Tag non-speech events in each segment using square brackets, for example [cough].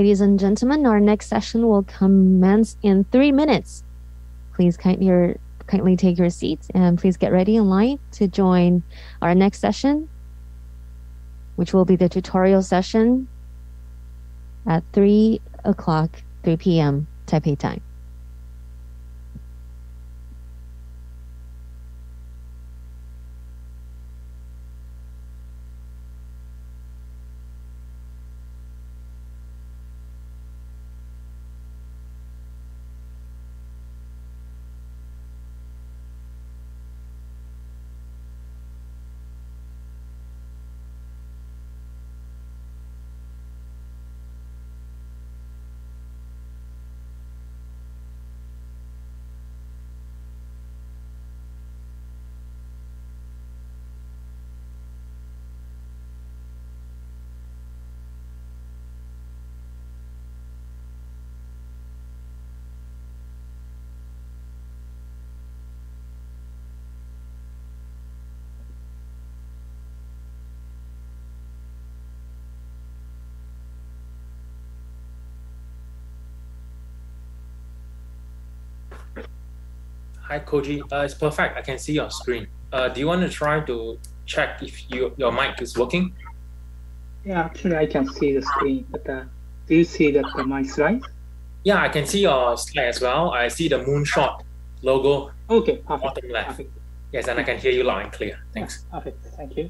Ladies and gentlemen, our next session will commence in three minutes. Please kindly, kindly take your seats and please get ready in line to join our next session, which will be the tutorial session at 3 o'clock, 3 p.m. Taipei time. Hi, Koji. Uh, it's perfect. I can see your screen. Uh, do you want to try to check if you, your mic is working? Yeah, actually, I can see the screen, but uh, do you see that uh, my slide? Yeah, I can see your slide as well. I see the moonshot logo. Okay, perfect. Bottom left. Perfect. Yes, and I can hear you loud and clear. Thanks. Perfect. Thank you.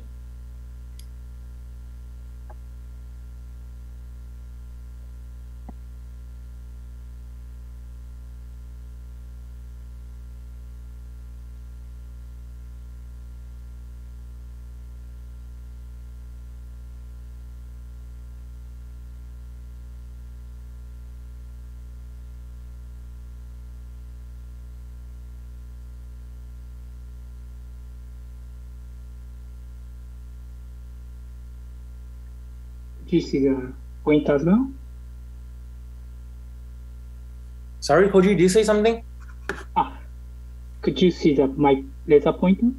Do you see the point as well? Sorry, Koji, did you say something? Ah, could you see the my laser pointer?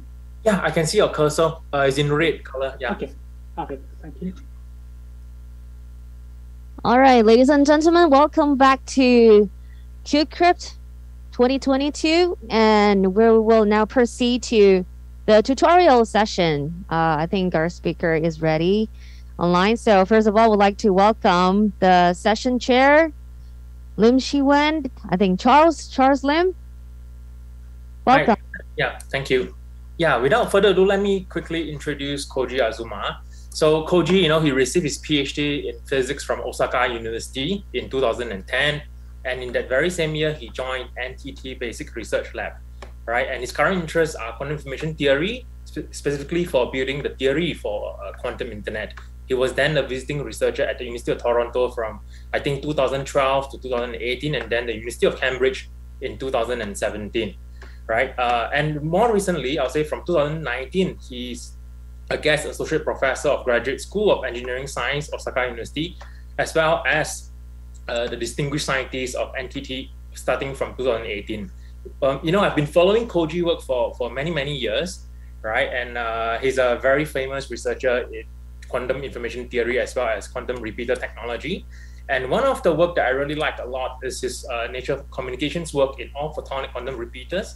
Yeah, I can see your cursor. Uh, it's in red color. Yeah. Okay, Okay. Thank you. All right, ladies and gentlemen, welcome back to QCrypt 2022, and we will now proceed to the tutorial session. Uh, I think our speaker is ready online. So first of all, we'd like to welcome the session chair, Lim Ci Wen. I think Charles Charles Lim. Hi. Yeah, thank you. Yeah, without further ado, let me quickly introduce Koji Azuma. So Koji, you know, he received his PhD in physics from Osaka University in 2010, and in that very same year, he joined NTT Basic Research Lab, right? And his current interests are quantum information theory, spe- specifically for building the theory for uh, quantum internet. He was then a visiting researcher at the University of Toronto from I think 2012 to 2018, and then the University of Cambridge in 2017 right? Uh, and more recently, I'll say from 2019, he's a guest associate professor of Graduate School of Engineering Science, of Osaka University, as well as uh, the distinguished scientist of NTT starting from 2018. Um, you know, I've been following Koji work for, for many, many years, right? And uh, he's a very famous researcher in quantum information theory as well as quantum repeater technology. And one of the work that I really like a lot is his uh, nature of communications work in all photonic quantum repeaters,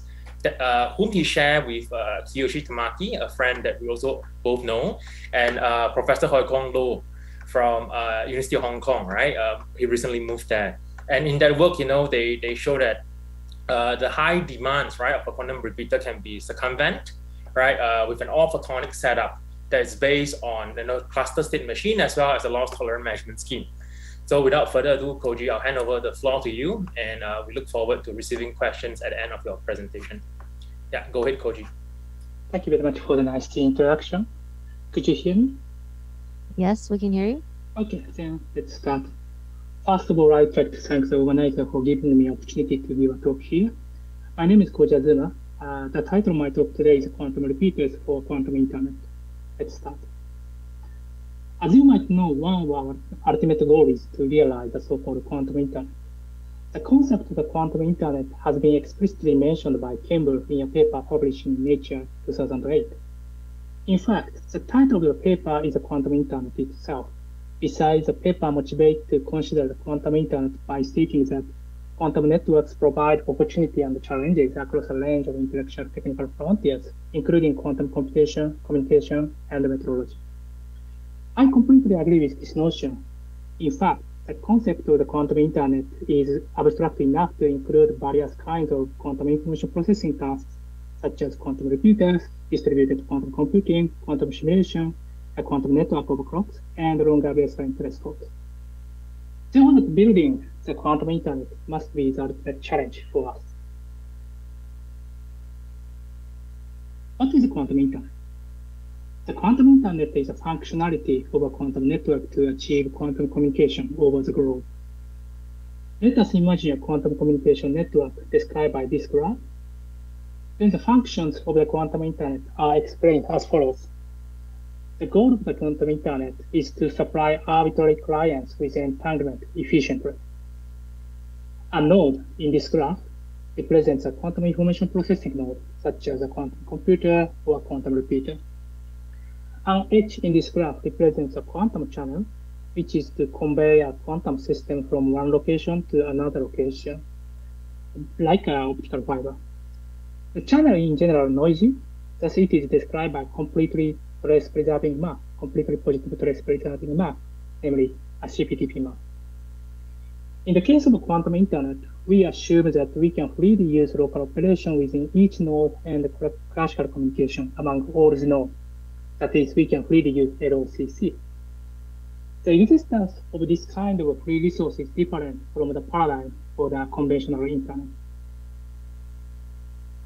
that, uh, whom he shared with uh, Kiyoshi Tamaki, a friend that we also both know, and uh, Professor Hoi Kwong Lo from uh, University of Hong Kong, right? Uh, he recently moved there. And in that work, you know, they, they show that uh, the high demands, right, of a quantum repeater can be circumvent, right, with an all photonic setup that is based on you know cluster state machine as well as a loss tolerant management scheme. So without further ado, Koji, I'll hand over the floor to you, and uh, we look forward to receiving questions at the end of your presentation. Yeah, go ahead, Koji. Thank you very much for the nice introduction. Could you hear me? Yes, we can hear you. Okay, then let's start. First of all, I'd like to thank the organizer for giving me the opportunity to give a talk here. My name is Koji Azuma. Uh, the title of my talk today is Quantum Repeaters for Quantum Internet. Start. As you might know, one of our ultimate goals is to realize the so-called quantum internet. The concept of the quantum internet has been explicitly mentioned by Kimble in a paper published in Nature 2008. In fact, the title of the paper is the quantum internet itself. Besides, the paper motivates to consider the quantum internet by stating that quantum networks provide opportunity and challenges across a range of intellectual technical frontiers, including quantum computation, communication, and metrology. I completely agree with this notion. In fact, the concept of the quantum internet is abstract enough to include various kinds of quantum information processing tasks, such as quantum repeaters, distributed quantum computing, quantum simulation, a quantum network of clocks, and longer baseline telescopes. So building the quantum internet must be the challenge for us. What is the quantum internet? The quantum internet is a functionality of a quantum network to achieve quantum communication over the globe. Let us imagine a quantum communication network described by this graph. Then the functions of the quantum internet are explained as follows. The goal of the quantum internet is to supply arbitrary clients with entanglement efficiently. A node in this graph represents a quantum information processing node, such as a quantum computer or a quantum repeater. An edge in this graph represents a quantum channel, which is to convey a quantum system from one location to another location, like an optical fiber. The channel in general noisy, thus it is described by completely trace preserving map, completely positive trace preserving map, namely a CPTP map. In the case of quantum internet, we assume that we can freely use local operation within each node and classical communication among all the nodes. That is, we can freely use LOCC. The existence of this kind of free resource is different from the paradigm for the conventional internet.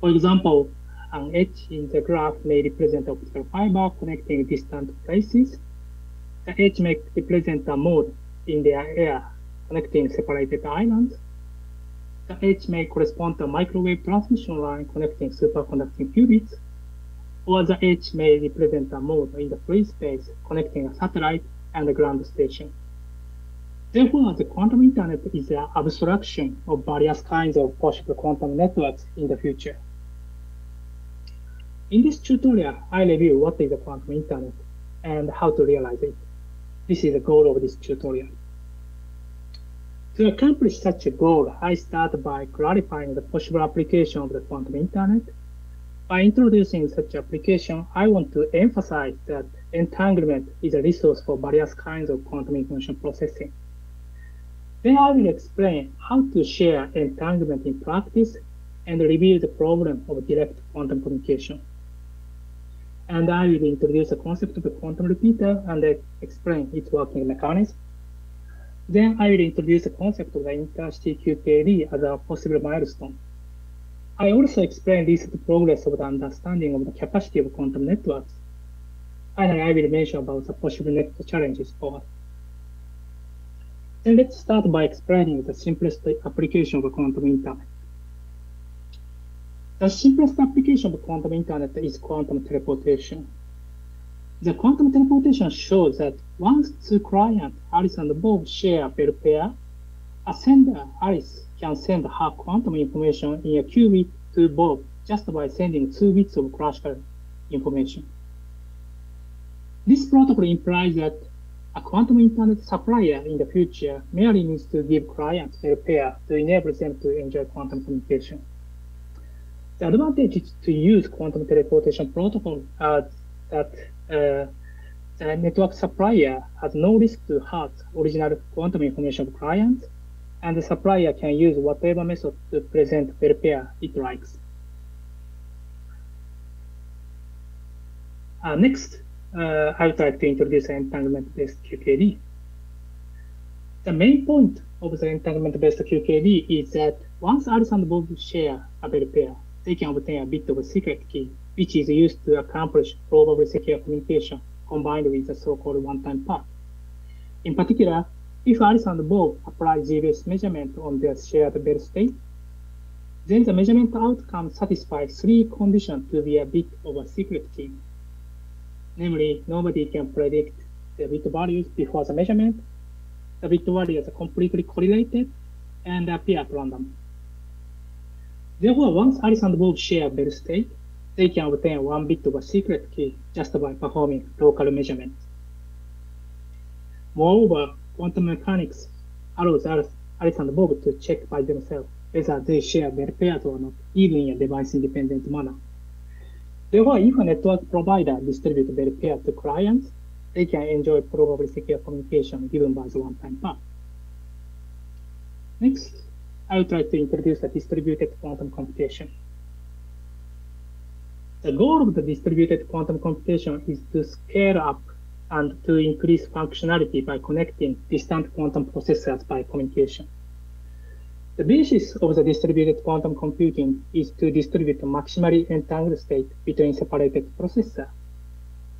For example, an edge in the graph may represent optical fiber connecting distant places. The edge may represent a mode in the air connecting separated islands. The edge may correspond to a microwave transmission line connecting superconducting qubits or the edge may represent a mode in the free space connecting a satellite and a ground station. Therefore, the quantum internet is an abstraction of various kinds of possible quantum networks in the future. In this tutorial, I review what is a quantum internet and how to realize it. This is the goal of this tutorial. To accomplish such a goal, I start by clarifying the possible application of the quantum internet by introducing such application, I want to emphasize that entanglement is a resource for various kinds of quantum information processing. Then I will explain how to share entanglement in practice and reveal the problem of direct quantum communication. And I will introduce the concept of a quantum repeater and explain its working mechanism. Then I will introduce the concept of the intercity QKD as a possible milestone. I also explain recent progress of the understanding of the capacity of quantum networks. Finally, I will mention about the possible next challenges for us. Let's start by explaining the simplest application of quantum internet. The simplest application of quantum internet is quantum teleportation. The quantum teleportation shows that once two clients, Alice and Bob, share a bell pair, a sender, Alice, can send her quantum information in a qubit to Bob just by sending two bits of classical information. This protocol implies that a quantum internet supplier in the future merely needs to give clients a pair to enable them to enjoy quantum communication. The advantage is to use quantum teleportation protocol as that the network supplier has no risk to hurt original quantum information of clients and the supplier can use whatever method to present the pair it likes. Uh, next, uh, I would like to introduce entanglement-based QKD. The main point of the entanglement-based QKD is that once Alice and Bob share a pair, they can obtain a bit of a secret key, which is used to accomplish provably secure communication combined with the so-called one-time pad. In particular, if Alice and Bob apply G-based measurement on their shared bell state, then the measurement outcome satisfies three conditions to be a bit of a secret key. Namely, nobody can predict the bit values before the measurement, the bit values are completely correlated, and appear at random. Therefore, once Alice and Bob share bell state, they can obtain one bit of a secret key just by performing local measurements. Moreover, quantum mechanics allows Alice and Bob to check by themselves whether they share their pairs or not, even in a device-independent manner. Therefore, if a network provider distributes their pair to clients, they can enjoy provably secure communication given by the one-time pad. Next, I will try to introduce a distributed quantum computation. The goal of the distributed quantum computation is to scale up and to increase functionality by connecting distant quantum processors by communication. The basis of the distributed quantum computing is to distribute a maximally entangled state between separated processors.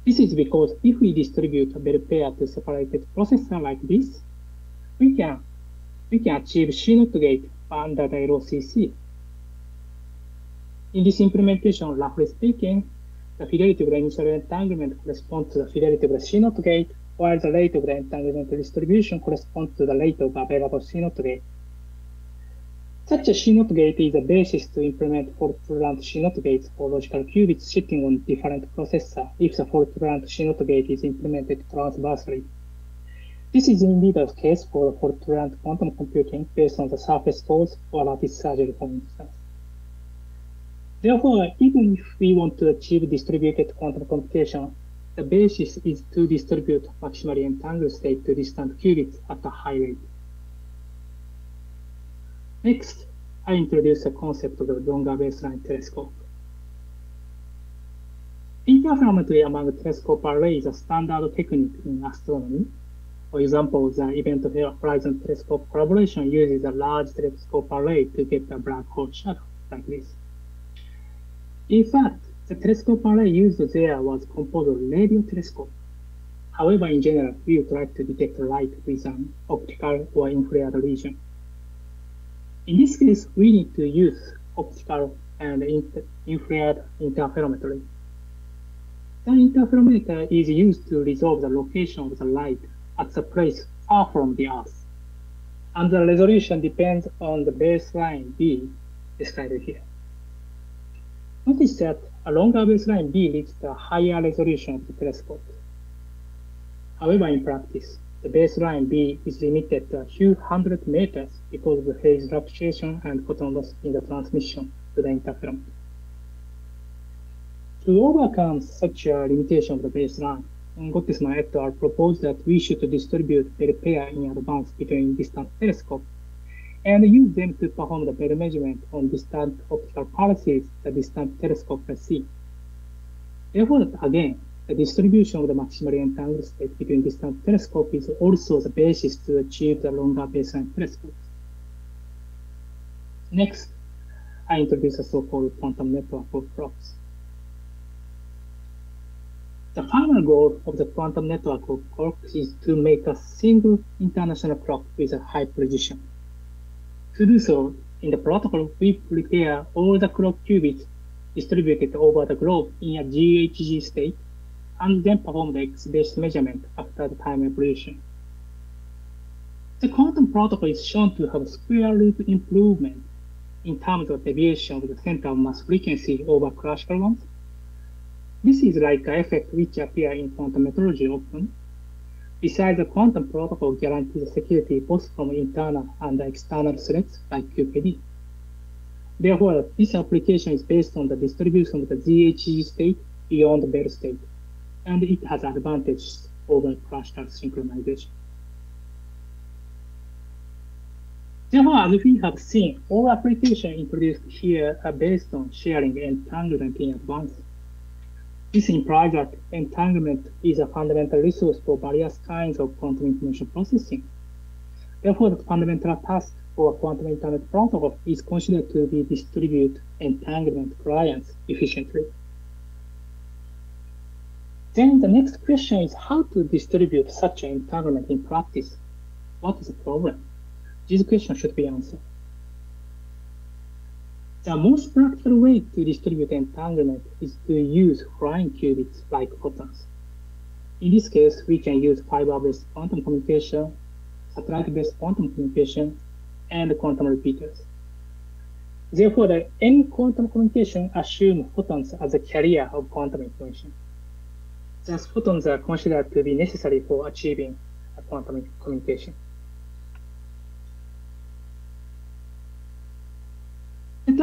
This is because if we distribute a bell pair to separated processor like this, we can we can achieve CNOT gate under the LOCC. In this implementation, roughly speaking, the fidelity of the initial entanglement corresponds to the fidelity of the CNOT gate, while the rate of the entanglement distribution corresponds to the rate of available CNOT gate. Such a CNOT gate is a basis to implement fault-tolerant CNOT gates for logical qubits sitting on different processors if the fault-tolerant CNOT gate is implemented transversely. This is indeed the case for fault-tolerant quantum computing based on the surface force or lattice surgery, for instance. Therefore, even if we want to achieve distributed quantum computation, the basis is to distribute maximally entangled state to distant qubits at a high rate. Next, I introduce the concept of the longer baseline telescope. Interferometry among telescope arrays is a standard technique in astronomy for example, the Event Horizon Telescope collaboration uses a large telescope array to get a black hole shadow like this. In fact, the telescope array used there was composed of radio telescope. However, in general, we would like to detect light with an optical or infrared region. In this case, we need to use optical and infrared interferometry. The interferometer is used to resolve the location of the light at the place far from the Earth. And the resolution depends on the baseline B described here. Notice that a longer baseline B leads to a higher resolution of the telescope. However, in practice, the baseline B is limited to a few hundred meters because of the phase fluctuation and photon loss in the transmission to the interferometer. To overcome such a limitation of the baseline, Gottesman et al. proposed that we should distribute the pair in advance between distant telescopes and use them to perform the better measurement on distant optical pulses the distant telescope can see. Therefore, again, the distribution of the maximally entangled state between distant telescopes is also the basis to achieve the longer baseline telescopes. Next, I introduce a so-called quantum network of clocks. The final goal of the quantum network of clocks is to make a single international clock with a high precision. To do so, in the protocol, we prepare all the clock qubits distributed over the globe in a GHZ state and then perform the X-based measurement after the time evolution. The quantum protocol is shown to have square root improvement in terms of deviation of the center of mass frequency over classical ones this is like an effect which appears in quantum metrology often. Besides, the quantum protocol guarantees security both from internal and external threats like QKD. Therefore, this application is based on the distribution of the GHZ state beyond the Bell state, and it has advantages over classical synchronization. Therefore, as we have seen, all applications introduced here are based on sharing entanglement in advance. This implies that entanglement is a fundamental resource for various kinds of quantum information processing. Therefore, the fundamental task for a quantum internet protocol is considered to be distribute entanglement clients efficiently. Then the next question is how to distribute such an entanglement in practice. What is the problem? This question should be answered. The most practical way to distribute entanglement is to use flying qubits like photons. In this case, we can use fiber-based quantum communication, satellite-based quantum communication, and quantum repeaters. Therefore, the, any quantum communication assumes photons as a carrier of quantum information. Thus, photons are considered to be necessary for achieving quantum communication.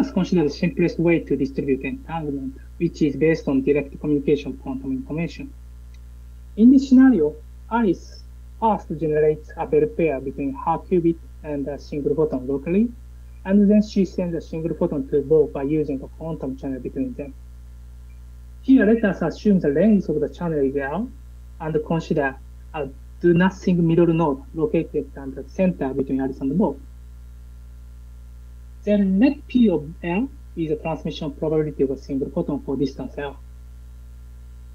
Let us consider the simplest way to distribute entanglement, which is based on direct communication quantum information. In this scenario, Alice first generates a bell pair between her qubit and a single photon locally, and then she sends a single photon to both by using a quantum channel between them. Here, let us assume the length of the channel is L and consider a do nothing middle node located at the center between Alice and Bob. Then let P of L is the transmission probability of a single photon for distance L.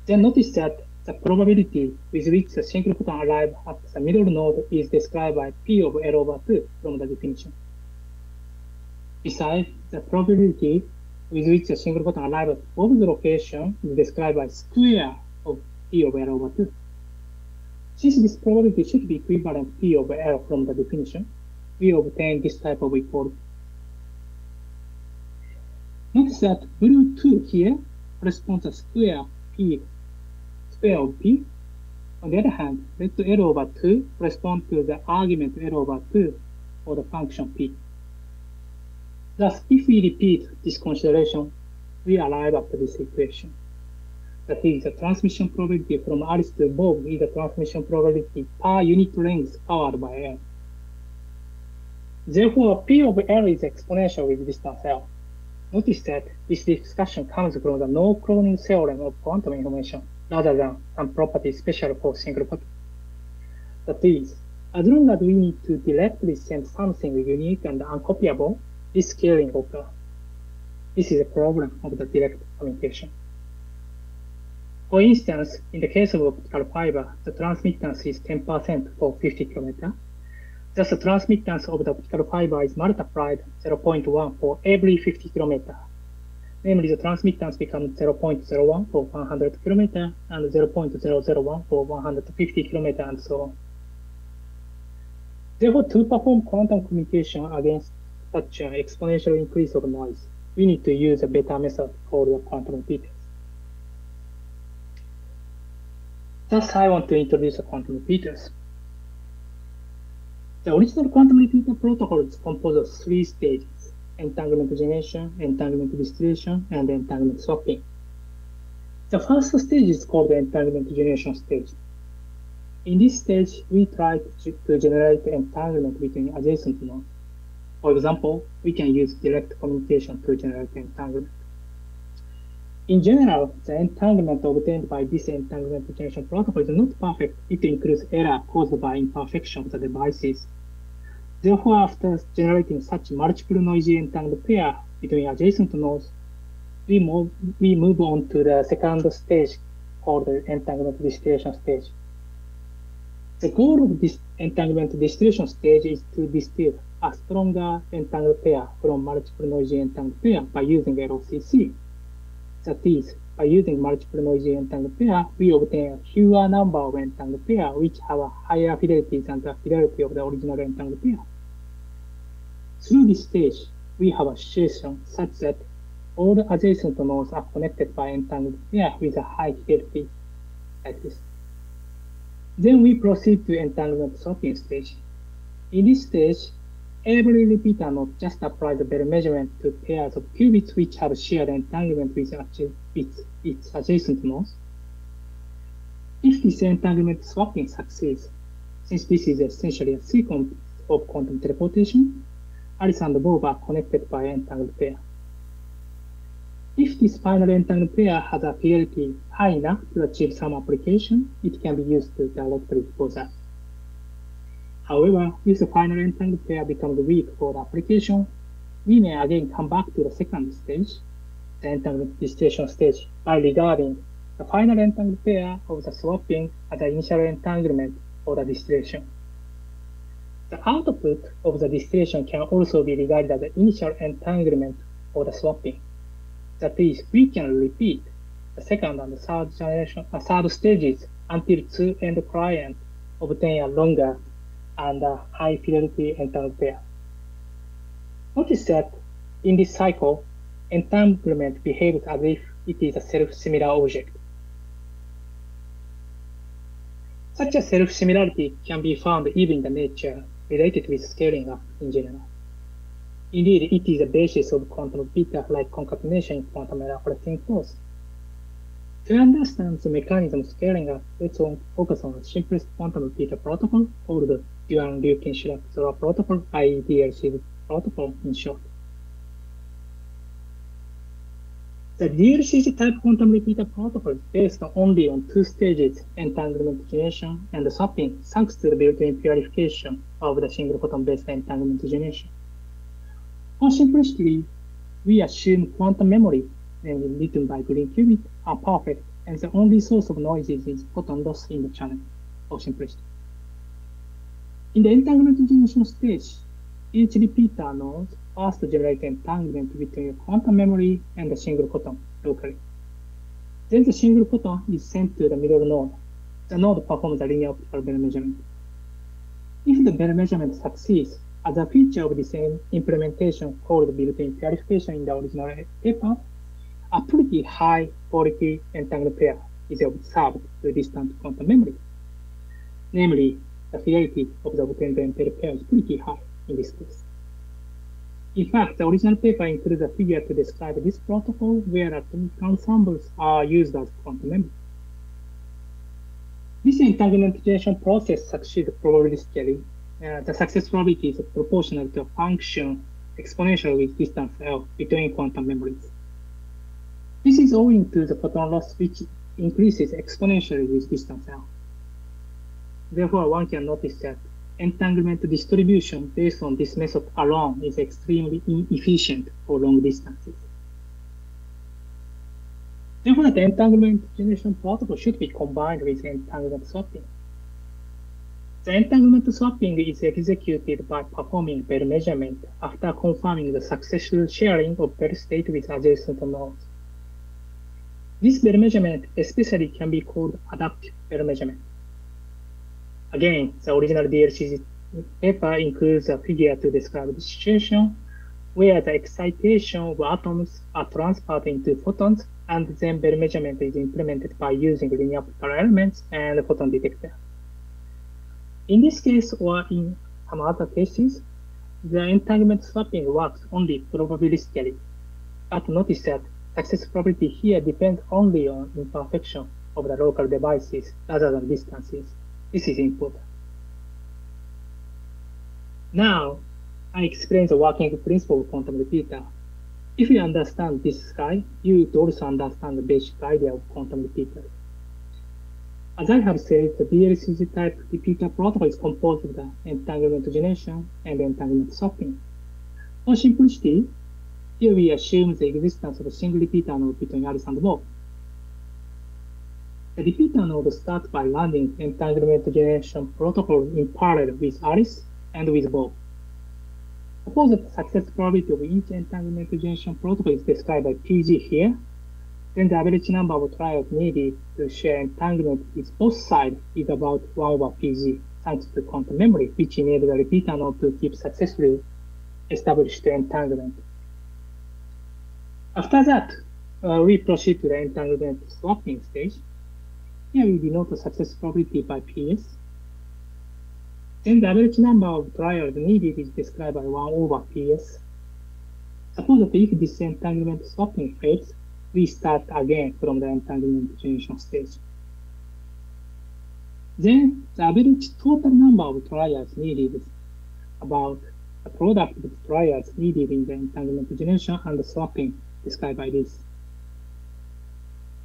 Then notice that the probability with which the single photon arrives at the middle node is described by P of L over 2 from the definition. Besides, the probability with which the single photon arrives at the location is described by square of P of L over 2. Since this probability should be equivalent to P of L from the definition, we obtain this type of equality. Notice that blue 2 here corresponds to square P, square of P. On the other hand, let L over 2 correspond to the argument L over 2 for the function P. Thus, if we repeat this consideration, we arrive at this equation. That is, the transmission probability from Alice to Bob is the transmission probability per unit length powered by L. Therefore, P of L is exponential with distance L. Notice that this discussion comes from the no cloning theorem of quantum information rather than some property special for single photon. That is, as long as we need to directly send something unique and uncopyable, this scaling occurs. This is a problem of the direct communication. For instance, in the case of optical fiber, the transmittance is 10% for 50 km, Thus, the transmittance of the optical fiber is multiplied 0.1 for every 50 km. Namely, the transmittance becomes 0.01 for 100 km and 0.001 for 150 km and so on. Therefore, to perform quantum communication against such an exponential increase of noise, we need to use a better method called the quantum repeaters. Thus, I want to introduce the quantum repeaters. The original quantum repeater protocol is composed of three stages, entanglement generation, entanglement distillation, and entanglement swapping. The first stage is called the entanglement generation stage. In this stage, we try to, to generate entanglement between adjacent nodes. For example, we can use direct communication to generate entanglement. In general, the entanglement obtained by this entanglement generation protocol is not perfect. It includes error caused by imperfection of the devices. Therefore, after generating such multiple noisy entangled pair between adjacent nodes, we move, we move on to the second stage called the entanglement distillation stage. The goal of this entanglement distillation stage is to distill a stronger entangled pair from multiple noisy entangled pair by using LCC. That is, by using multiple noisy entangled pair, we obtain a fewer number of entangled pair which have a higher fidelity than the fidelity of the original entangled pair. Through this stage, we have a situation such that all the adjacent nodes are connected by entangled pair with a high fidelity, like this. Then we proceed to entanglement swapping stage. In this stage, Every repeater node just applies the Bell measurement to pairs of qubits which have shared entanglement with its, its adjacent nodes. If this entanglement swapping succeeds, since this is essentially a sequence of quantum teleportation, Alice and Bob are connected by entangled pair. If this final entangled pair has a fidelity high enough to achieve some application, it can be used to directly expose that. However, if the final entangled pair becomes weak for the application, we may again come back to the second stage, the entanglement distillation stage, by regarding the final entangled pair of the swapping as the initial entanglement for the distillation. The output of the distillation can also be regarded as the initial entanglement for the swapping. That is, we can repeat the second and the third generation, uh, third stages until two end clients obtain a longer and a high fidelity entangled pair. Notice that in this cycle, entanglement behaves as if it is a self-similar object. Such a self-similarity can be found even in the nature related with scaling up in general. Indeed, it is the basis of quantum repeater-like concatenation in quantum collecting force. To understand the mechanism of scaling up, let's focus on the simplest quantum repeater protocol called the Duan-Lukin-Cirac-Zoller protocol, i.e. DLCZ protocol in short. The DLCZ type quantum repeater protocol is based only on two stages, entanglement generation and swapping, thanks to the built-in purification of the single photon-based entanglement generation. For simplicity, we assume quantum memory, namely written by green qubit, are perfect, and the only source of noises is photon loss in the channel, for simplicity. In the entanglement generation stage, each repeater node first generate entanglement between a quantum memory and a single photon locally. Then the single photon is sent to the middle node. The node performs a linear optical Bell measurement. If the Bell measurement succeeds, as a feature of the same implementation called built-in purification in the original paper, a pretty high quality entangled pair is observed to distant quantum memory. Namely, the fidelity of the obtained entangled pair is pretty high in this case. In fact, the original paper includes a figure to describe this protocol where atomic ensembles are used as quantum memory. This entanglement generation process succeeds probabilistically. Uh, the success probability is proportional to a function exponential with distance L between quantum memories. Is owing to the photon loss which increases exponentially with distance L. Therefore, one can notice that entanglement distribution based on this method alone is extremely inefficient for long distances. Therefore, the entanglement generation protocol should be combined with entanglement swapping. The entanglement swapping is executed by performing Bell measurement after confirming the successful sharing of Bell state with adjacent nodes. This Bell measurement especially can be called adaptive Bell measurement. Again, the original DLCZ paper includes a figure to describe the situation where the excitation of atoms are transferred into photons and then Bell measurement is implemented by using linear optical elements and photon detector. In this case or in some other cases, the entanglement swapping works only probabilistically. But notice that success probability here depends only on imperfection of the local devices rather than distances. This is important. Now, I explain the working principle of quantum repeater. If you understand this guy, you would also understand the basic idea of quantum repeater. As I have said, the DLCZ type repeater protocol is composed of the entanglement generation and entanglement swapping. For simplicity, here we assume the existence of a single repeater node between Alice and Bob. The repeater node starts by running entanglement generation protocol in parallel with Alice and with Bob. Suppose that the success probability of each entanglement generation protocol is described by PG here, then the average number of trials needed to share entanglement with both sides is about 1 over PG, thanks to quantum memory, which enables the repeater node to keep successfully established entanglement. After that, uh, we proceed to the entanglement swapping stage. Here we denote the success probability by PS. Then the average number of trials needed is described by 1 over PS. Suppose that if this entanglement swapping fails, we start again from the entanglement generation stage. Then the average total number of trials needed is about the product of the trials needed in the entanglement generation and the swapping described by this.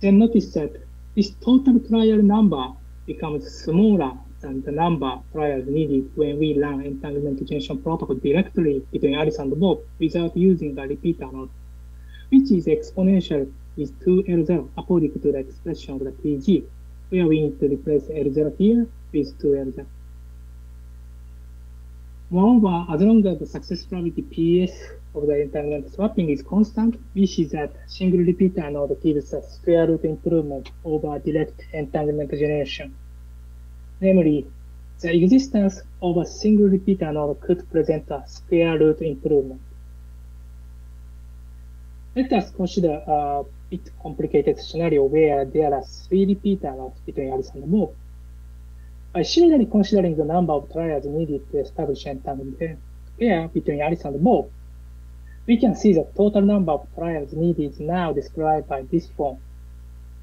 Then notice that this total trial number becomes smaller than the number of trials needed when we run entanglement generation protocol directly between Alice and Bob without using a repeater node, which is exponential with 2L0 according to the expression of the PG, where we need to replace L0 here with 2L0. Moreover, as long as the success probability PS of the entanglement swapping is constant, we see that single repeater node gives a square root improvement over direct entanglement generation. Namely, the existence of a single repeater node could present a square root improvement. Let us consider a bit complicated scenario where there are three repeater nodes between Alice and Bob. By similarly considering the number of trials needed to establish entanglement pair between Alice and Bob, we can see the total number of trials needed now described by this form,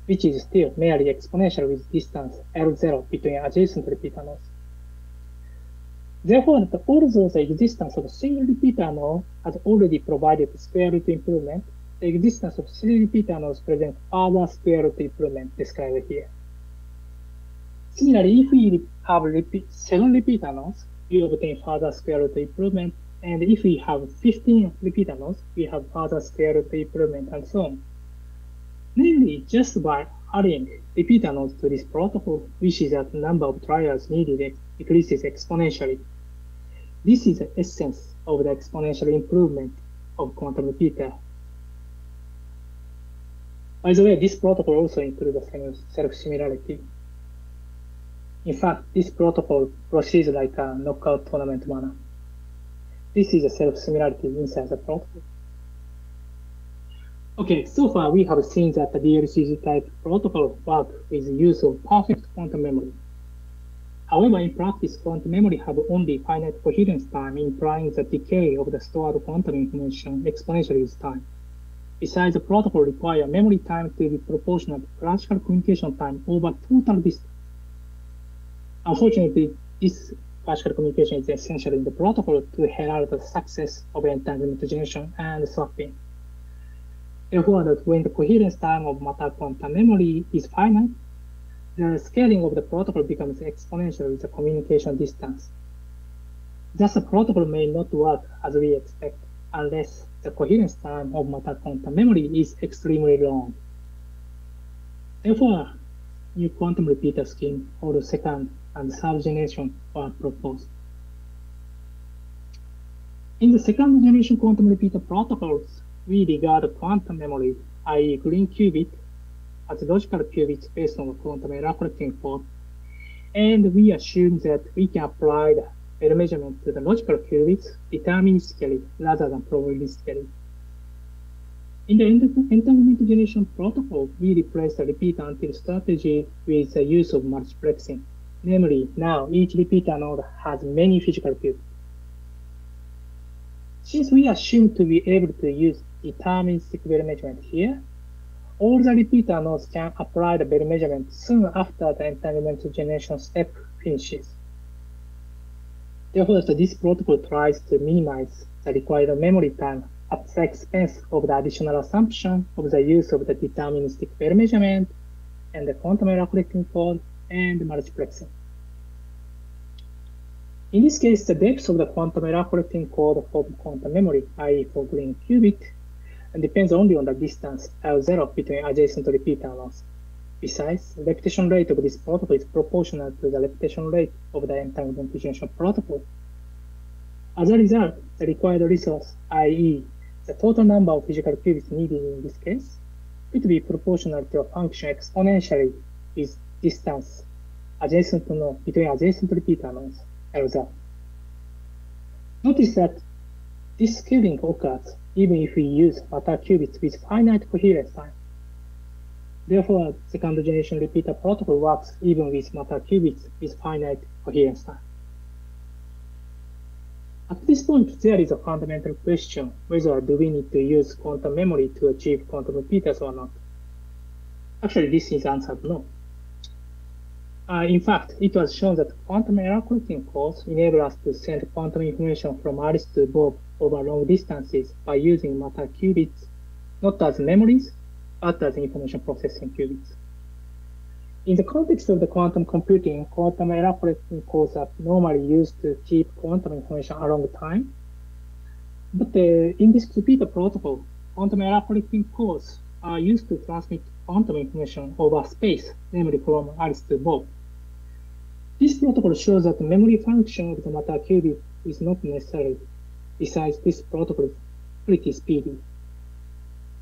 which is still merely exponential with distance L0 between adjacent repeater nodes. Therefore, although the existence of a single repeater node has already provided square root improvement, the existence of three repeater nodes presents further square root improvement described here. Similarly, if we have repeat, seven repeater nodes, we obtain further square root improvement. And if we have 15 repeater nodes, we have further root improvement and so on. Namely, just by adding repeater nodes to this protocol, we see that the number of trials needed increases exponentially. This is the essence of the exponential improvement of quantum repeater. By the way, this protocol also includes self-similarity. In fact, this protocol proceeds like a knockout tournament manner. This is a self-similarity inside the protocol. Okay, so far we have seen that the DLCZ type protocol work with use of perfect quantum memory. However, in practice, quantum memory have only finite coherence time, implying the decay of the stored quantum information exponentially with time. Besides, the protocol require memory time to be proportional to classical communication time over total distance. Unfortunately, this classical communication is essential in the protocol to herald the success of entanglement generation and swapping. Therefore, when the coherence time of matter quantum memory is finite, the scaling of the protocol becomes exponential with the communication distance. Thus, the protocol may not work as we expect unless the coherence time of matter quantum memory is extremely long. Therefore, new quantum repeater scheme for the second and third generation were proposed. In the second generation quantum repeater protocols, we regard quantum memory, i.e. green qubit, as logical qubits based on quantum error correcting code, and we assume that we can apply the error measurement to the logical qubits deterministically rather than probabilistically. In the entanglement generation protocol, we replace the repeat until strategy with the use of multiplexing. Namely, now each repeater node has many physical qubits. Since we assume to be able to use deterministic Bell measurement here, all the repeater nodes can apply the Bell measurement soon after the entanglement generation step finishes. Therefore, this protocol tries to minimize the required memory time at the expense of the additional assumption of the use of the deterministic Bell measurement and the quantum error correcting code and multiplexing. In this case, the depth of the quantum error correcting code for quantum memory, i.e. for green qubit, depends only on the distance L0 between adjacent repeater nodes. Besides, the repetition rate of this protocol is proportional to the repetition rate of the entanglement generation protocol. As a result, the required resource, i.e. the total number of physical qubits needed in this case, could be proportional to a function exponentially with distance adjacent node between adjacent repeater nodes, L0. Notice that this scaling occurs even if we use matter qubits with finite coherence time. Therefore, second generation repeater protocol works even with matter qubits with finite coherence time. At this point, there is a fundamental question whether do we need to use quantum memory to achieve quantum repeaters or not. Actually, this is answered no. Uh, in fact, it was shown that quantum error correcting codes enable us to send quantum information from Alice to Bob over long distances by using matter qubits, not as memories, but as information processing qubits. In the context of the quantum computing, quantum error correcting codes are normally used to keep quantum information along time. But uh, in this repeater protocol, quantum error correcting codes are used to transmit quantum information over space, namely from Alice to Bob. This protocol shows that the memory function of the matter qubit is not necessary. Besides, this protocol is pretty speedy.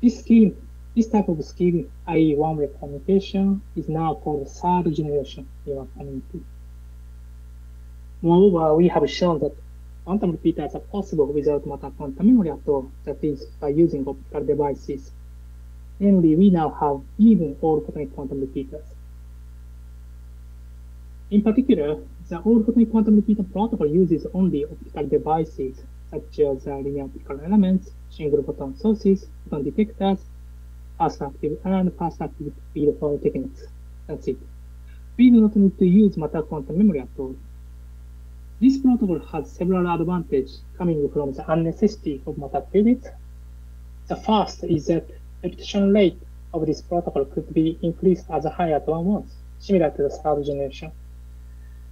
This scheme, this type of scheme, i.e. one-way communication, is now called third generation in our community. Moreover, we have shown that quantum repeaters are possible without matter quantum memory at all, that is, by using optical devices. Namely, we now have even all photonic quantum repeaters. In particular, the all-photonic quantum repeater protocol uses only optical devices such as uh, linear optical elements, single photon sources, photon detectors, fast active and fast active feedforward techniques. That's it. We do not need to use matter quantum memory at all. This protocol has several advantages coming from the unnecessity of matter qubits. The first is that repetition rate of this protocol could be increased as high as one once, similar to the third generation.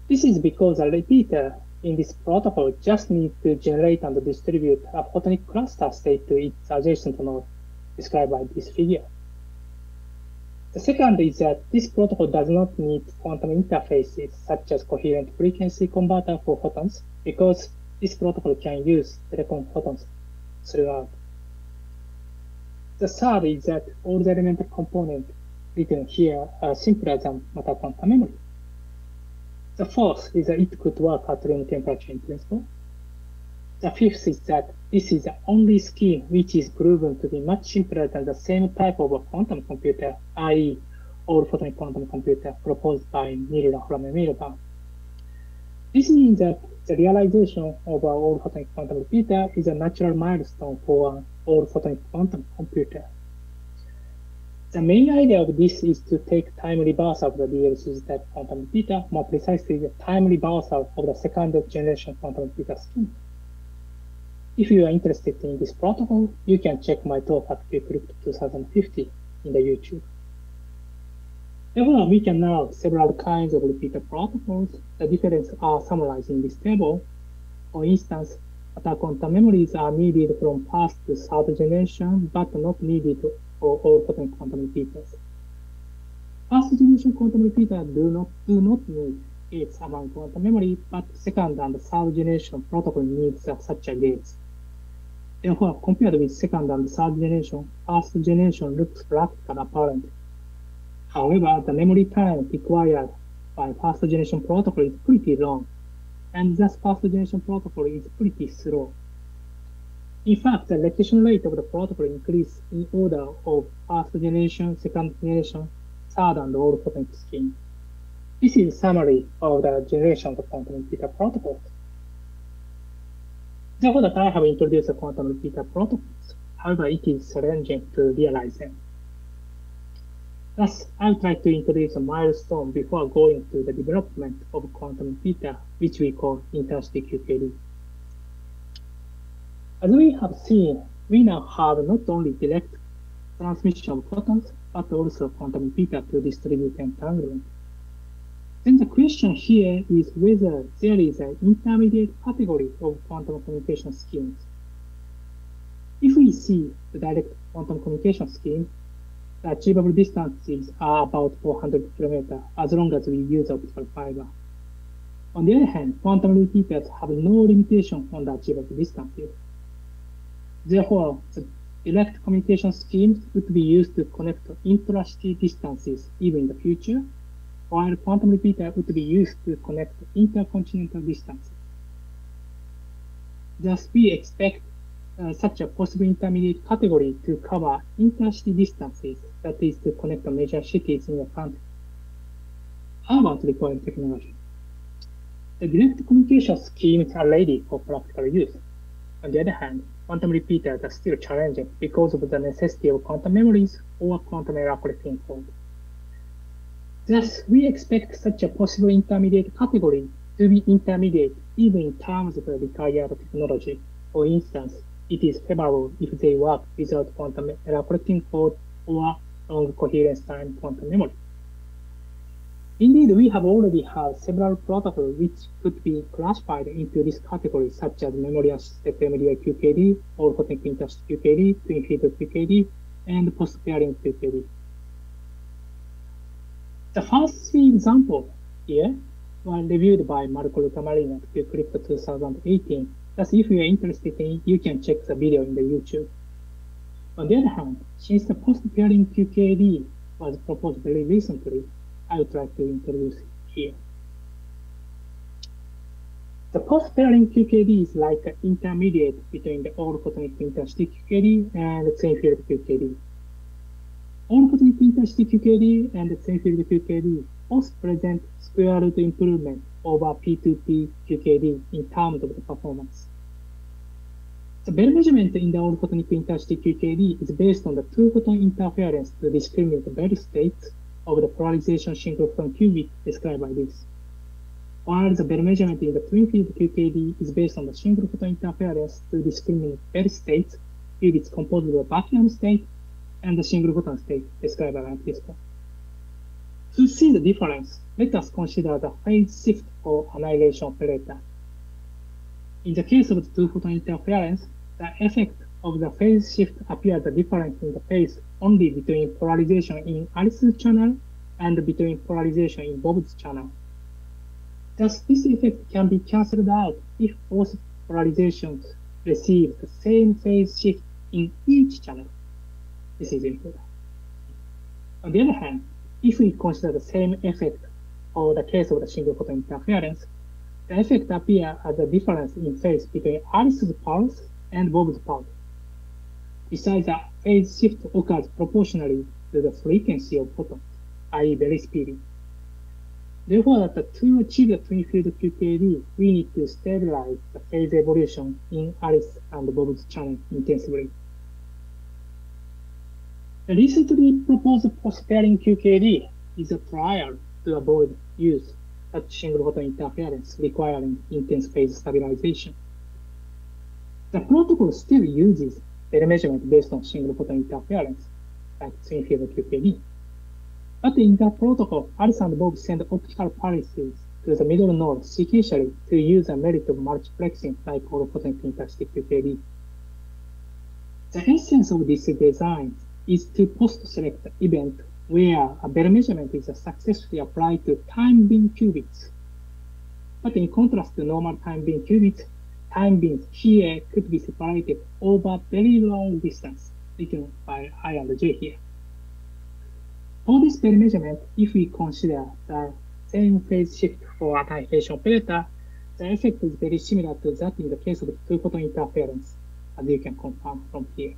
This is because a repeater uh, in this protocol just needs to generate and distribute a photonic cluster state to its adjacent node, described by this figure. The second is that this protocol does not need quantum interfaces such as coherent frequency converter for photons because this protocol can use telecom photons throughout. The third is that all the elemental components written here are simpler than matter quantum memory. The fourth is that it could work at room temperature in principle. The fifth is that this is the only scheme which is proven to be much simpler than the same type of a quantum computer, i.e. all-photonic quantum computer proposed by Knill Laflamme and Milburn. This means that the realization of our all-photonic quantum computer is a natural milestone for an all-photonic quantum computer. The main idea of this is to take time reversal of the DLCZ type quantum repeater, more precisely the time reversal of the second generation quantum repeater scheme. If you are interested in this protocol, you can check my talk at QCrypt 2050 in the YouTube. Therefore, we can now several kinds of repeater protocols. The differences are summarized in this table. For instance, matter quantum memories are needed from past to third generation, but not needed for all photonic quantum repeaters. First generation quantum repeaters do not do not need gates among quantum memory, but second and third generation protocol needs such a gates. Therefore, compared with second and third generation, first generation looks practical apparent. However, the memory time required by first generation protocol is pretty long, and thus first generation protocol is pretty slow. In fact, the repetition rate of the protocol increases in order of first generation, second generation, third, and all photonic scheme. This is a summary of the generation of quantum repeater protocols. Therefore, that I have introduced the quantum repeater protocols. However, it is challenging to realize them. Thus, I'll try to introduce a milestone before going to the development of quantum repeater, which we call intercity QKD. As we have seen, we now have not only direct transmission of photons, but also quantum repeater to distribute entanglement. Then the question here is whether there is an intermediate category of quantum communication schemes. If we see the direct quantum communication scheme, achievable distances are about 400 km as long as we use optical fiber. On the other hand, quantum repeaters have no limitation on the achievable distances. Therefore, the direct communication schemes would be used to connect intra-city distances even in the future, while quantum repeater would be used to connect intercontinental distances. Thus, we expect uh, such a possible intermediate category to cover inter-city distances, that is to connect the major cities in your country. How about required technology? The direct communication schemes are ready for practical use. On the other hand, quantum repeaters are still challenging because of the necessity of quantum memories or quantum error correcting code. Thus, we expect such a possible intermediate category to be intermediate even in terms of the required technology. For instance, it is favorable if they work without quantum correcting code or long coherence time quantum memory. Indeed, we have already had several protocols which could be classified into this category, such as memory assisted MDI QKD, photonic intercity QKD, twin field QKD, and post-pairing QKD. The first three examples here were reviewed by Marco Lucamarini at QCrypt 2018. Thus, if you are interested in, it, you can check the video in the YouTube. On the other hand, since the post-pairing QKD was proposed very recently, I would like to introduce it here. The post-pairing QKD is like an intermediate between the all photonic intercity QKD and the twin field QKD. All photonic intercity QKD and the twin field QKD both present square root improvement over P2P QKD in terms of the performance. The Bell measurement in the all photonic intercity QKD is based on the two-photon interference to discriminate the Bell states of the polarization synchrotron qubit described by this. While the Bell measurement in the twin field QKD is based on the single photon interference to discriminate Bell states, qubits composed of a vacuum state and the photon state described by this one. To see the difference, let us consider the phase shift or annihilation operator. In the case of the two-photon interference, the effect of the phase shift appears the difference in the phase only between polarization in Alice's channel and between polarization in Bob's channel. Thus, this effect can be cancelled out if both polarizations receive the same phase shift in each channel. This is important. On the other hand, if we consider the same effect for the case of the single photon interference, the effect appears as a difference in phase between Alice's pulse and Bob's pulse. Besides, the phase shift occurs proportionally to the frequency of photons, i.e. very speedy. Therefore, that to achieve the twin field QKD, we need to stabilize the phase evolution in Alice and Bob's channel intensively. The recently proposed post-pairing QKD is a trial to avoid use such single photon interference requiring intense phase stabilization. The protocol still uses Bell measurement based on single photon interference, like twin field QKD. But in that protocol, Alice and Bob send optical pulses to the middle node sequentially to use a merit of multiplexing like all photonic intercity QKD. The essence of this design is to post-select event where a Bell measurement is successfully applied to time-bin qubits. But in contrast to normal time-bin qubits, time bins here could be separated over very long distance, written by I and J here. For this Bell measurement, if we consider the same phase shift for annihilation operator, the effect is very similar to that in the case of two-photon interference, as you can confirm from here.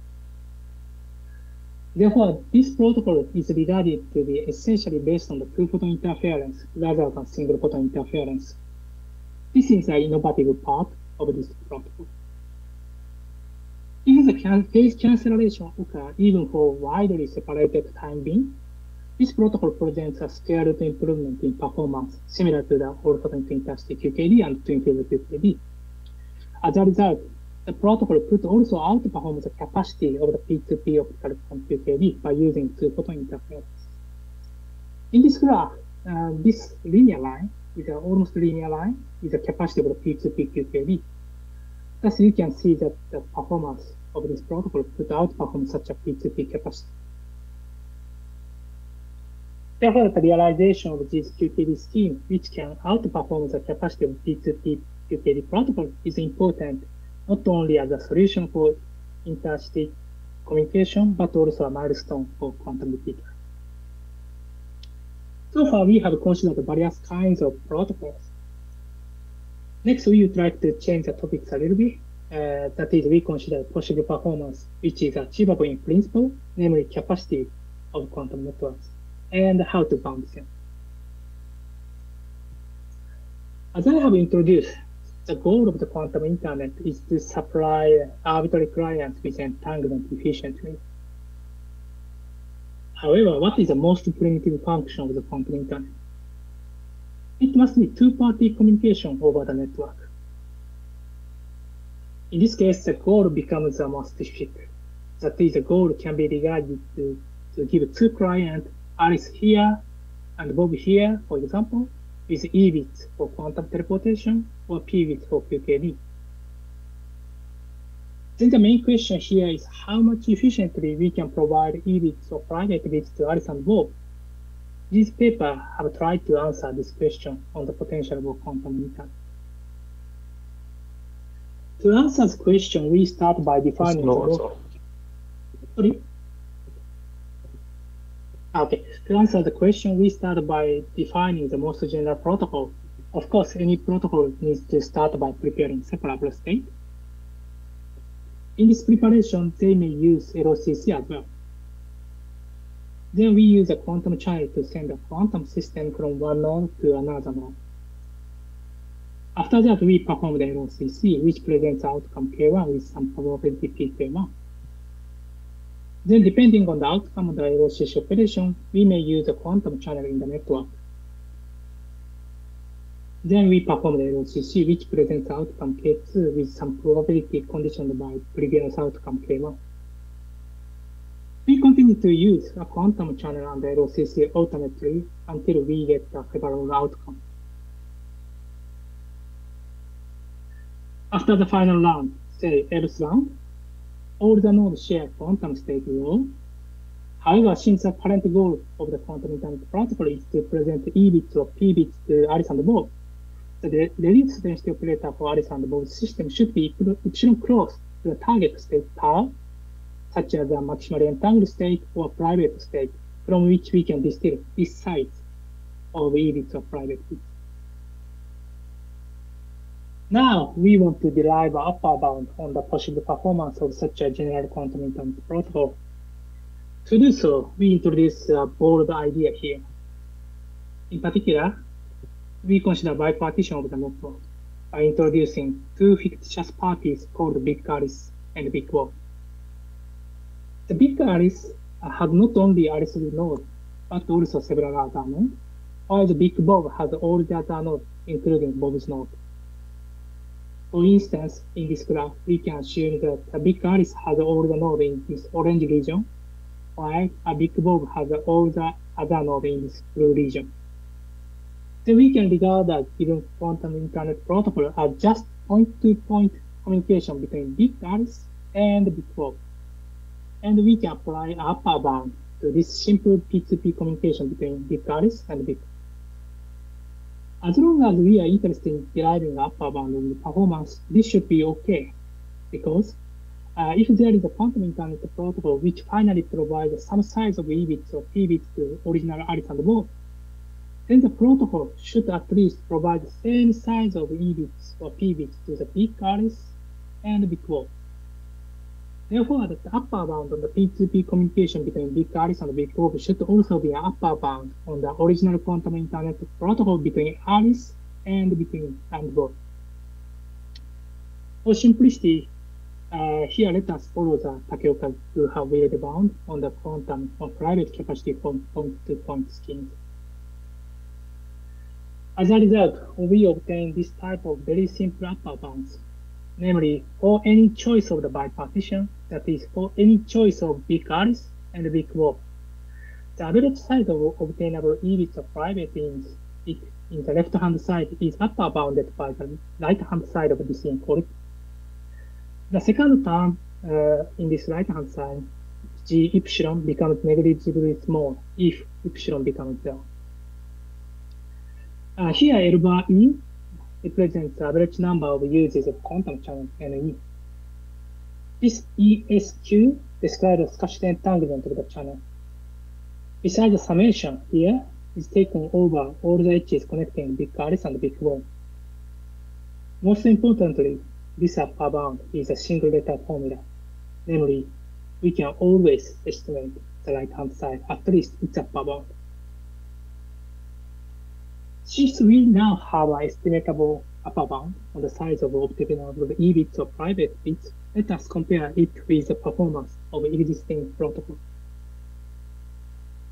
Therefore, this protocol is regarded to be essentially based on the two-photon interference rather than single-photon interference. This is an innovative part of this protocol. If the phase cancellation occurs even for widely separated time bin, this protocol presents a root improvement in performance similar to the all photon intercity QKD and twin field QKD. As a result, the protocol could also outperform the capacity of the P2P optical QKD by using two photon interference. In this graph, uh, this linear line is an almost linear line is the capacity of the P2P QKD. Thus, you can see that the performance of this protocol could outperform such a P2P capacity. Therefore, the realization of this QKD scheme, which can outperform the capacity of P2P QKD protocol, is important not only as a solution for intercity communication, but also a milestone for quantum repeater. So far, we have considered various kinds of protocols. Next, we would like to change the topics a little bit. Uh, that is, we consider possible performance, which is achievable in principle, namely capacity of quantum networks, and how to bound them. As I have introduced, the goal of the quantum internet is to supply arbitrary clients with entanglement efficiently. However, what is the most primitive function of the quantum internet? It must be two-party communication over the network. In this case, the goal becomes the most specific. That is, the goal can be regarded to, to give two clients, Alice here and Bob here, for example, with E bits for quantum teleportation or P bits for QKD. Then the main question here is how much efficiently we can provide E bits or private bits to Alice and Bob. This paper have tried to answer this question on the potential of quantum internet. To answer this question, we start by defining the Sorry? Okay, to answer the question, we start by defining the most general protocol. Of course, any protocol needs to start by preparing separable state. In this preparation, they may use LOCC as well. Then we use a quantum channel to send a quantum system from one node to another node. After that, we perform the LOCC, which presents outcome K1 with some probability PK1. Then, depending on the outcome of the LOCC operation, we may use a quantum channel in the network. Then we perform the LOCC, which presents outcome K2 with some probability conditioned by previous outcome K1. We continue to use a quantum channel and the LOCC alternately until we get a favorable outcome. After the final round, say else round, all the nodes share quantum state rule. However, since the current goal of the quantum Internet protocol is to present E bits or P bits to Alice and Bob, the reduced density operator for Alice and Bob's system should be epsilon close to the target state tau, such as a maximally entangled state or private state, from which we can distill this size of E bits or private bits. Now we want to derive an upper bound on the possible performance of such a general quantum internet protocol. To do so, we introduce a bold idea here. In particular, we consider bipartition of the network by introducing two fictitious parties called Big Alice and Big Bob. The Big Alice has not only Alice's node, but also several other nodes, while the Big Bob has all the other nodes, including Bob's node. For instance, in this graph, we can assume that a big Alice has all the nodes in this orange region, while a big Bob has all the other nodes in this blue region. Then we can regard the given quantum internet protocol as just point-to-point -point communication between big Alice and big Bob. And we can apply upper bound to this simple P2P communication between big Alice and big Bob. As long as we are interested in deriving upper bound of the performance, this should be okay. Because uh, if there is a quantum internet protocol which finally provides some size of E bits or P bits to original Alice and Bob, then the protocol should at least provide the same size of E bits or P bits to the big Alice and big Bob. Therefore, the upper bound on the P2P communication between Big Alice and Big Bob should also be an upper bound on the original quantum internet protocol between Alice and between and Bob. For simplicity, uh, here let us follow the Takeoka Guha Wilde bound on the quantum or private capacity from point-to-point schemes. As a result, we obtain this type of very simple upper bounds namely for any choice of the bipartition, that is for any choice of big Alice and big Bob. The average size of obtainable E bits of private in, in the left-hand side is upper bounded by the right-hand side of this inequality. The second term uh, in this right-hand side, G epsilon becomes negligibly small if epsilon becomes zero. Uh, here, L bar E represents the average number of uses of quantum channel NE. This ESQ describes the squashed entanglement of the channel. Besides the summation here is taken over all the edges connecting big Alice and big Bob. Most importantly, this upper bound is a single letter formula. Namely, we can always estimate the right hand side, at least its upper bound. Since we now have an estimatable upper bound on the size of obtainable E bits or private bits, let us compare it with the performance of existing protocol.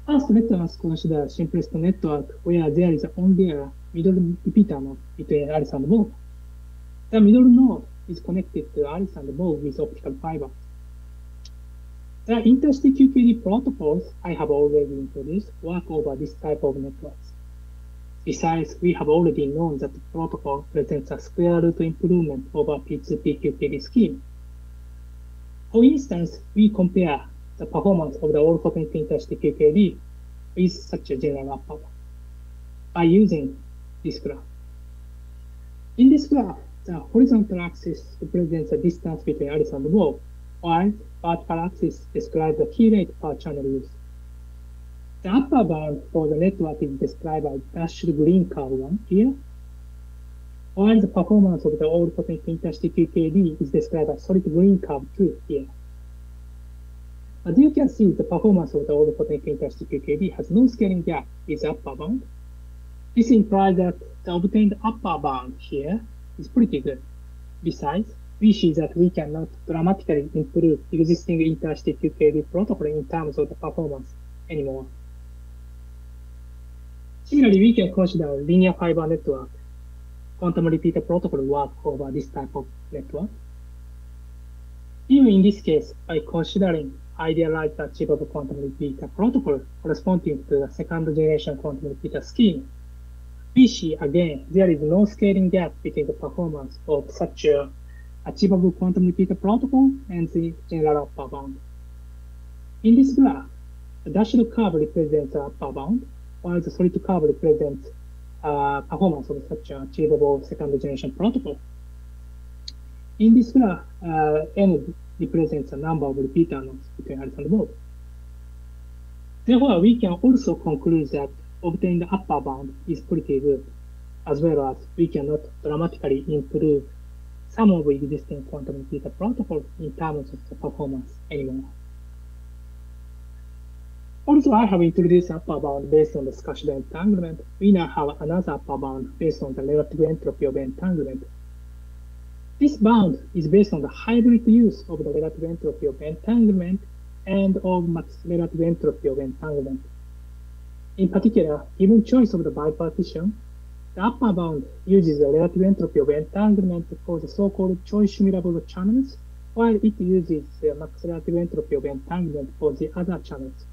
First, let us consider simplest network where there is only a middle repeater node between Alice and Bob. The middle node is connected to Alice and Bob with optical fiber. The intercity QKD protocols I have already introduced work over this type of networks. Besides, we have already known that the protocol presents a square root improvement over P2P QKD scheme. For instance, we compare the performance of the all-photonic intercity QKD with such a general upper by using this graph. In this graph, the horizontal axis represents the distance between Alice and the Bob, while the vertical axis describes the key rate per channel use. The upper bound for the network is described by dashed green curve one here, while the performance of the all-photonic intercity QKD is described by solid green curve two here. As you can see, the performance of the all-photonic intercity QKD has no scaling gap with upper bound. This implies that the obtained upper bound here is pretty good. Besides, we see that we cannot dramatically improve existing intercity QKD protocol in terms of the performance anymore. Similarly, we can consider linear fiber network. Quantum repeater protocol work over this type of network. Even in this case, by considering idealized achievable quantum repeater protocol corresponding to the second generation quantum repeater scheme, we see again there is no scaling gap between the performance of such a achievable quantum repeater protocol and the general upper bound. In this graph, the dashed curve represents the upper bound, while the solid curve represents uh, performance of such an achievable second generation protocol. In this graph, uh, n represents the number of repeater nodes between Alice and Bob. Therefore, we can also conclude that obtaining the upper bound is pretty good, as well as we cannot dramatically improve some of the existing quantum repeater protocols in terms of the performance anymore. Also, I have introduced upper bound based on the squashed entanglement. We now have another upper bound based on the relative entropy of entanglement this bound is based on the hybrid use of the relative entropy of entanglement and of relative entropy of entanglement. In particular, given Choi of the bipartition, the upper bound uses the relative entropy of entanglement for the so-called choice simulable channels, while it uses the max relative entropy of entanglement for the other channels.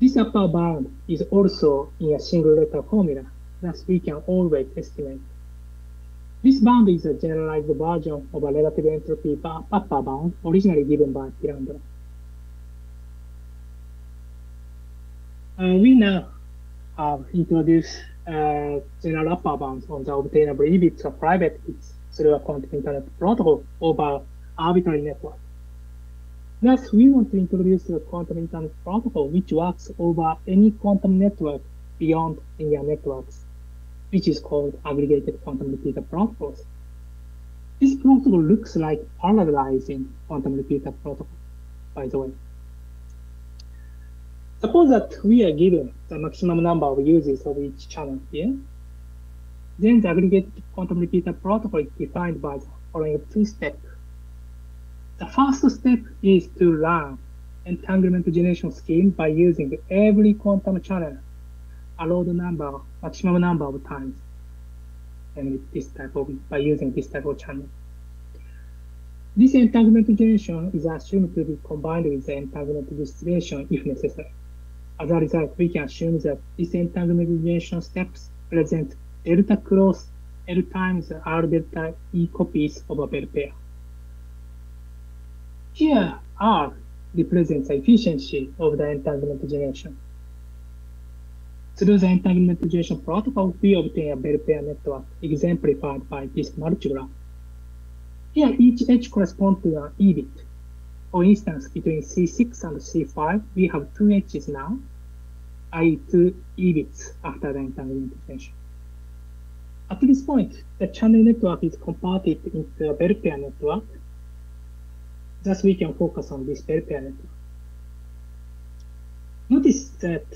This upper bound is also in a single letter formula, thus we can always estimate this bound is a generalized version of a relative entropy upper bound originally given by Pirandola. Uh, we now have introduced uh, general upper bounds on the obtainable EBITs of private bits through a quantum internet protocol over arbitrary network. Thus, we want to introduce a quantum internet protocol which works over any quantum network beyond linear networks which is called aggregated quantum repeater protocols. This protocol looks like parallelizing quantum repeater protocol, by the way. Suppose that we are given the maximum number of uses of each channel here. Then the aggregated quantum repeater protocol is defined by the following two steps. The first step is to learn entanglement generation scheme by using every quantum channel allowed number, maximum number of times, and this type of by using this type of channel. This entanglement generation is assumed to be combined with the entanglement distribution if necessary. As a result, we can assume that this entanglement generation steps present delta cross L times R delta E copies of a Bell pair. Here, R represents efficiency of the entanglement generation. Through the entanglement generation protocol, we obtain a Bell pair network exemplified by this multigraph. Here, each edge corresponds to an e bit. For instance, between C6 and C5, we have two edges now, i.e. two e bits after the entanglement generation. At this point, the channel network is converted into a Bell pair network. Thus, we can focus on this pair network. Notice that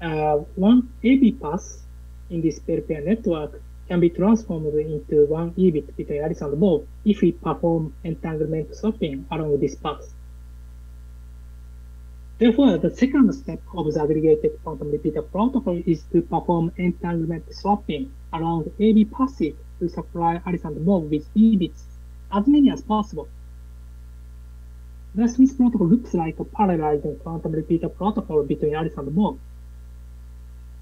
uh, one AB path in this Bell pair network can be transformed into one EBIT between Alice and Bob if we perform entanglement swapping along this path. Therefore, the second step of the aggregated quantum repeater protocol is to perform entanglement swapping along AB paths to supply Alice and Bob with EBITs, as many as possible. Thus, this protocol looks like a parallelizing quantum repeater protocol between Alice and Bob.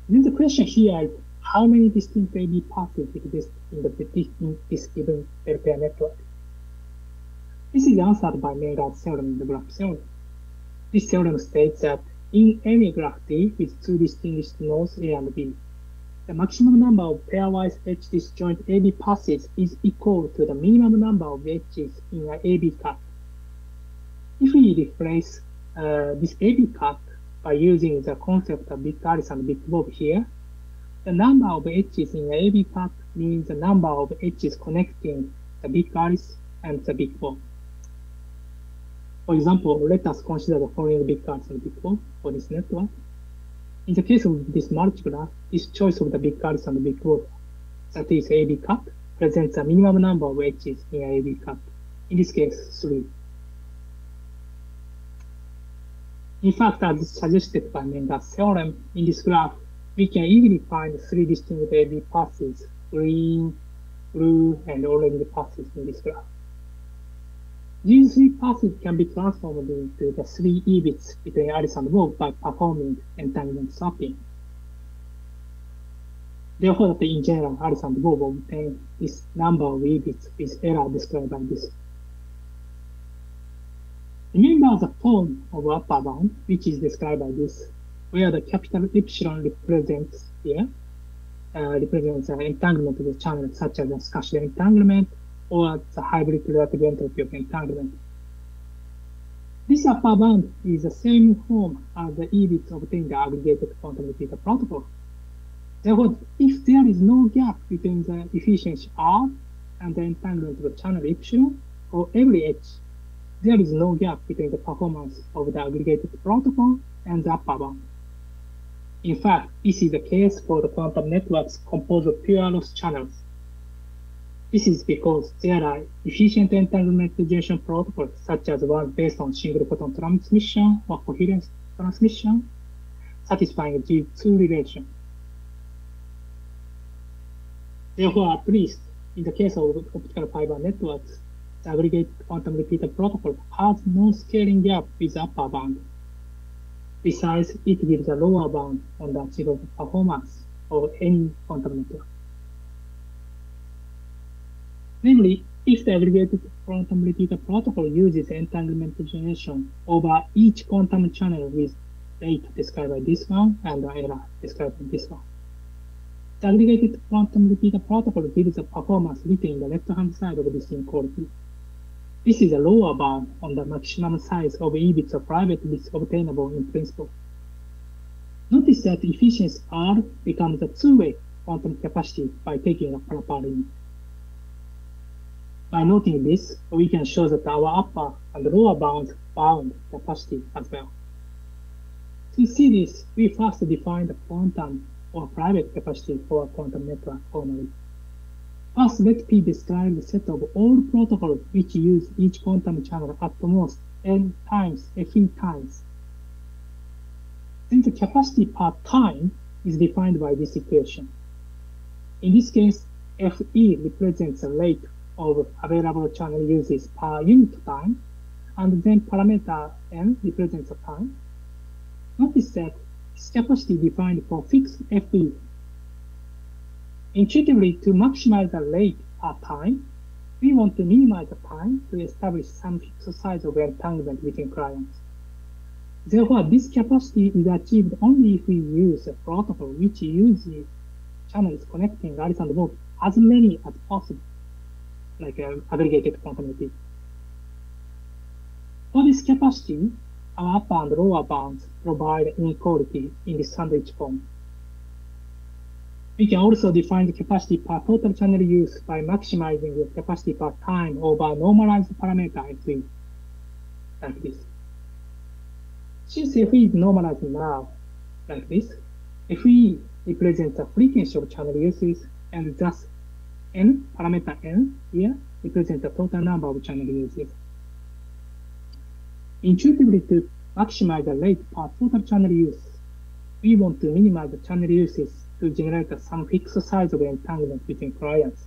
Then the question here is how many distinct AB paths exist in, the, in this given pair network? This is answered by Menger's theorem in the graph theory. This theorem states that in any graph D with two distinguished nodes A and B, the maximum number of pairwise edge disjoint AB paths is equal to the minimum number of edges in an AB cut. If we replace uh, this AB cut by using the concept of Alice and big Bob here, the number of edges in the AB cut means the number of edges connecting the big Alice and the big Bob. For example, let us consider the following big cards and big 4 for this network. In the case of this multigraph, this choice of the big cards and big 4, that is AB cut, presents a minimum number of edges in AB cut, In this case, 3. In fact, as suggested by Menger's theorem, in this graph, we can easily find three distinct AB paths, green, blue, and orange paths in this graph. These three paths can be transformed into the three E-bits between Alice and Bob by performing entanglement swapping. Therefore, in general, Alice and Bob obtain this number of E-bits with error described by this. Remember the form of upper bound, which is described by this, where the capital epsilon represents here, uh, represents an entanglement of the channel, such as a squashed entanglement or the hybrid relative entropy of entanglement. This upper bound is the same form as the E-bits obtained the aggregated quantum repeater protocol. Therefore, if there is no gap between the efficiency R and the entanglement of the channel epsilon, or every H, there is no gap between the performance of the aggregated protocol and the upper bound. In fact, this is the case for the quantum networks composed of pure loss channels. This is because there are efficient entanglement generation protocols, such as one based on single photon transmission or coherence transmission, satisfying these two relations. Therefore, at least in the case of optical fiber networks, the aggregated quantum repeater protocol has no scaling gap with upper bound. Besides, it gives a lower bound on the achievable performance of any quantum network. Namely, if the aggregated quantum repeater protocol uses entanglement generation over each quantum channel with rate described by this one and the error described by this one. The aggregated quantum repeater protocol gives a performance written in the left-hand side of this inequality. This is a lower bound on the maximum size of E bits of private bits obtainable in principle. Notice that efficiency R becomes a two-way quantum capacity by taking a proper limit. By noting this, we can show that our upper and lower bounds bound capacity as well. To see this, we first define the quantum or private capacity for a quantum network formally. First, let P describe the set of all protocols which use each quantum channel at most n times Fe times. Since the capacity per time is defined by this equation. In this case, Fe represents the rate of available channel uses per unit time, and then parameter n represents the time. Notice that this capacity defined for fixed Fe Intuitively, to maximize the rate per uh, time, we want to minimize the time to establish some fixed size of entanglement between clients. Therefore, this capacity is achieved only if we use a protocol which uses channels connecting Alice and Bob as many as possible, like an aggregated repeater. For this capacity, our upper and lower bounds provide inequality in the sandwich form. We can also define the capacity per total channel use by maximizing the capacity per time over normalized parameter Fe, like this. Since Fe is normalized now, like this, Fe represents the frequency of channel uses, and thus n, parameter n, here, represents the total number of channel uses. Intuitively, to maximize the rate per total channel use, we want to minimize the channel uses to generate some fixed size of entanglement between clients.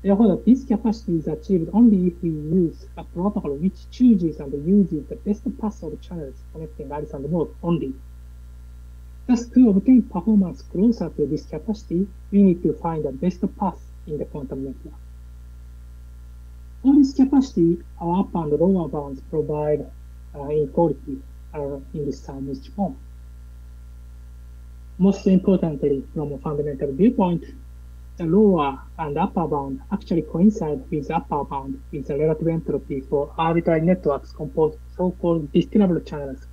Therefore, this capacity is achieved only if we use a protocol which chooses and uses the best path of channels connecting Alice and Bob only. Thus, to obtain performance closer to this capacity, we need to find the best path in the quantum network. For this capacity, our upper and lower bounds provide uh, inequality uh, in this sandwich form. Most importantly, from a fundamental viewpoint, the lower and upper bound actually coincide with the upper bound with the relative entropy for arbitrary networks composed of so-called distillable channels,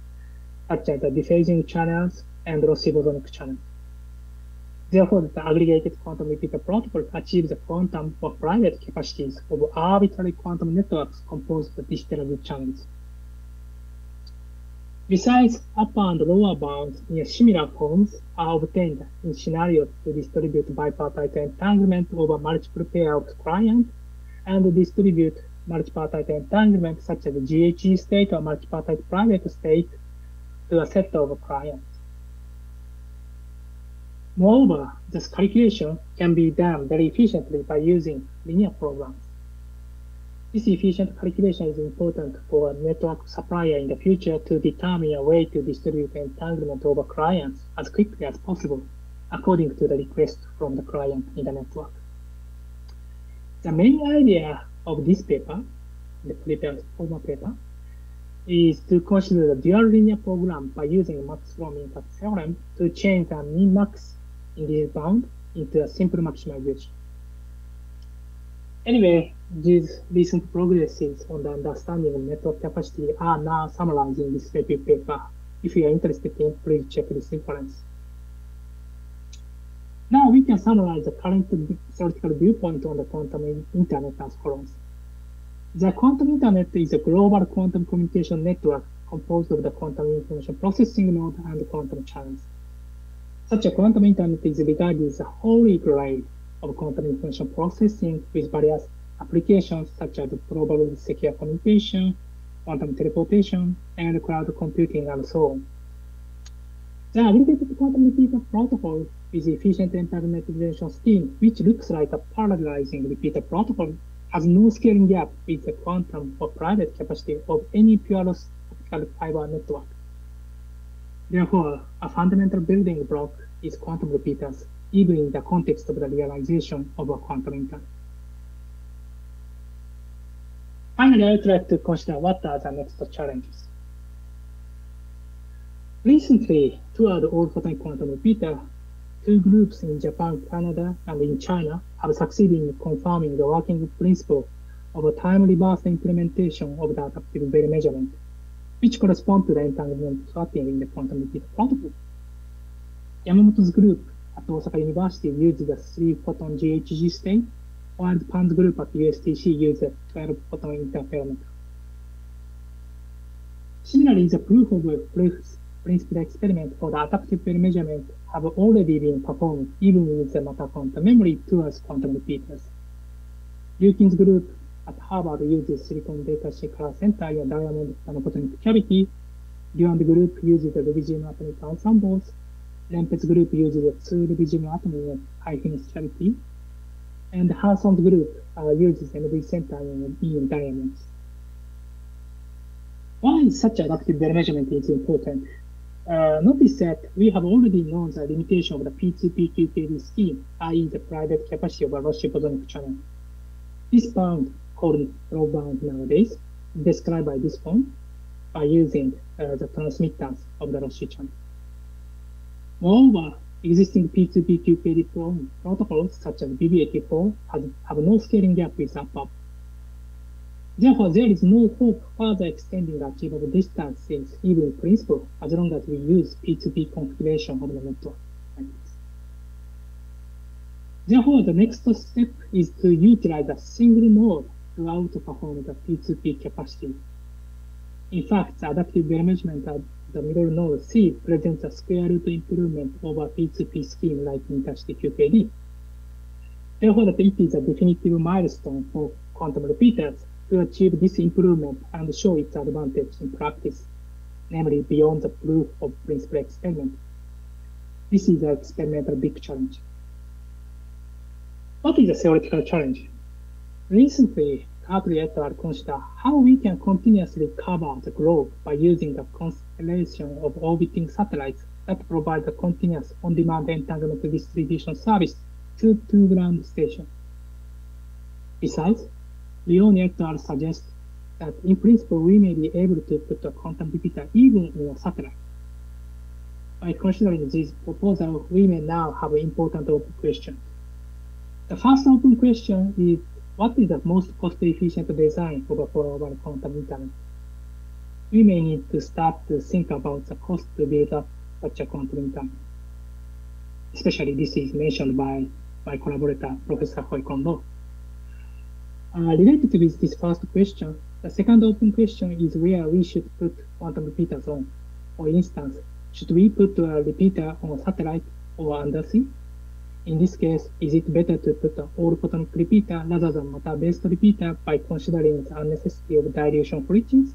such as the dephasing channels and lossy bosonic channels. Therefore, the aggregated quantum repeater protocol achieves the quantum or private capacities of arbitrary quantum networks composed of distillable channels. Besides, upper and lower bounds in similar forms are obtained in scenarios to distribute bipartite entanglement over multiple pair of clients and distribute multipartite entanglement such as GHZ state or multipartite private state to a set of clients. Moreover, this calculation can be done very efficiently by using linear programs. This efficient calculation is important for a network supplier in the future to determine a way to distribute entanglement over clients as quickly as possible according to the request from the client in the network. The main idea of this paper, the prepared former paper, is to consider the dual linear program by using Max-Strohm theorem to change the min-max in this bound into a simple maximization. Anyway, these recent progresses on the understanding of network capacity are now summarized in this review paper. If you are interested in, please check this reference. Now we can summarize the current theoretical viewpoint on the quantum internet as follows. The quantum internet is a global quantum communication network composed of the quantum information processing node and quantum channels. Such a quantum internet is regarded as a holy grail of quantum information processing with various applications such as provably secure communication, quantum teleportation, and cloud computing, and so on. The aggregated quantum repeater protocol is efficient internet scheme, which looks like a parallelizing repeater protocol, has no scaling gap with the quantum or private capacity of any pure optical fiber network. Therefore, a fundamental building block is quantum repeaters, even in the context of the realization of a quantum internet. Finally, I would like to consider what are the next challenges. Recently, toward all-photon quantum repeater, two groups in Japan, Canada, and in China have succeeded in confirming the working principle of a time reverse implementation of the adaptive Bell measurement, which correspond to the entanglement sorting in the quantum repeater protocol. Yamamoto's group at Osaka University used the three-photon GHZ state while Pan's group at USTC used a 12-photon interferometer. Similarly, the proof of principle experiment for the adaptive Bell measurement have already been performed even with the matter quantum memory towards quantum repeaters. Lukin's group at Harvard uses silicon data color center in a diamond nanophotonic cavity. Duan group uses the rubidium atomic ensembles. Rempe's group uses a two rubidium atom in a high finesse cavity and Hanson's group uh, uses NV center in, in diamonds. Why is such adaptive measurement is important? Uh, notice that we have already known the limitation of the P2P QKD scheme, i.e. the private capacity of a Roche bosonic channel. This bound, called PLOB bound nowadays, described by this form by using uh, the transmittance of the Roche channel. Moreover, Existing P2P QKD protocols such as BB84 have, have no scaling gap with APAP. Therefore, there is no hope further extending the achievable distances even in principle as long as we use P2P configuration of the network. Therefore, the next step is to utilize a single node to outperform the P2P capacity. In fact, adaptive measurement the middle node C presents a square root improvement over P2P scheme like InterCity QKD. Therefore, that it is a definitive milestone for quantum repeaters to achieve this improvement and show its advantage in practice, namely beyond the proof of principle experiment. This is an experimental big challenge. What is a theoretical challenge? Recently, Et al. consider how we can continuously cover the globe by using the constellation of orbiting satellites that provide a continuous on-demand entanglement distribution service to two ground stations. Besides, Leone et al. suggest that in principle we may be able to put a quantum repeater even in a satellite. By considering this proposal, we may now have an important open question. The first open question is what is the most cost-efficient design for a global quantum internet? We may need to start to think about the cost to build up such a quantum internet. Especially this is mentioned by my collaborator, Professor Hoi Kwong Lo. Uh, related with this first question, the second open question is where we should put quantum repeaters on. For instance, should we put a repeater on a satellite or undersea? In this case, is it better to put an all-photonic repeater rather than matter-based repeater by considering the unnecessity of dilution breachings?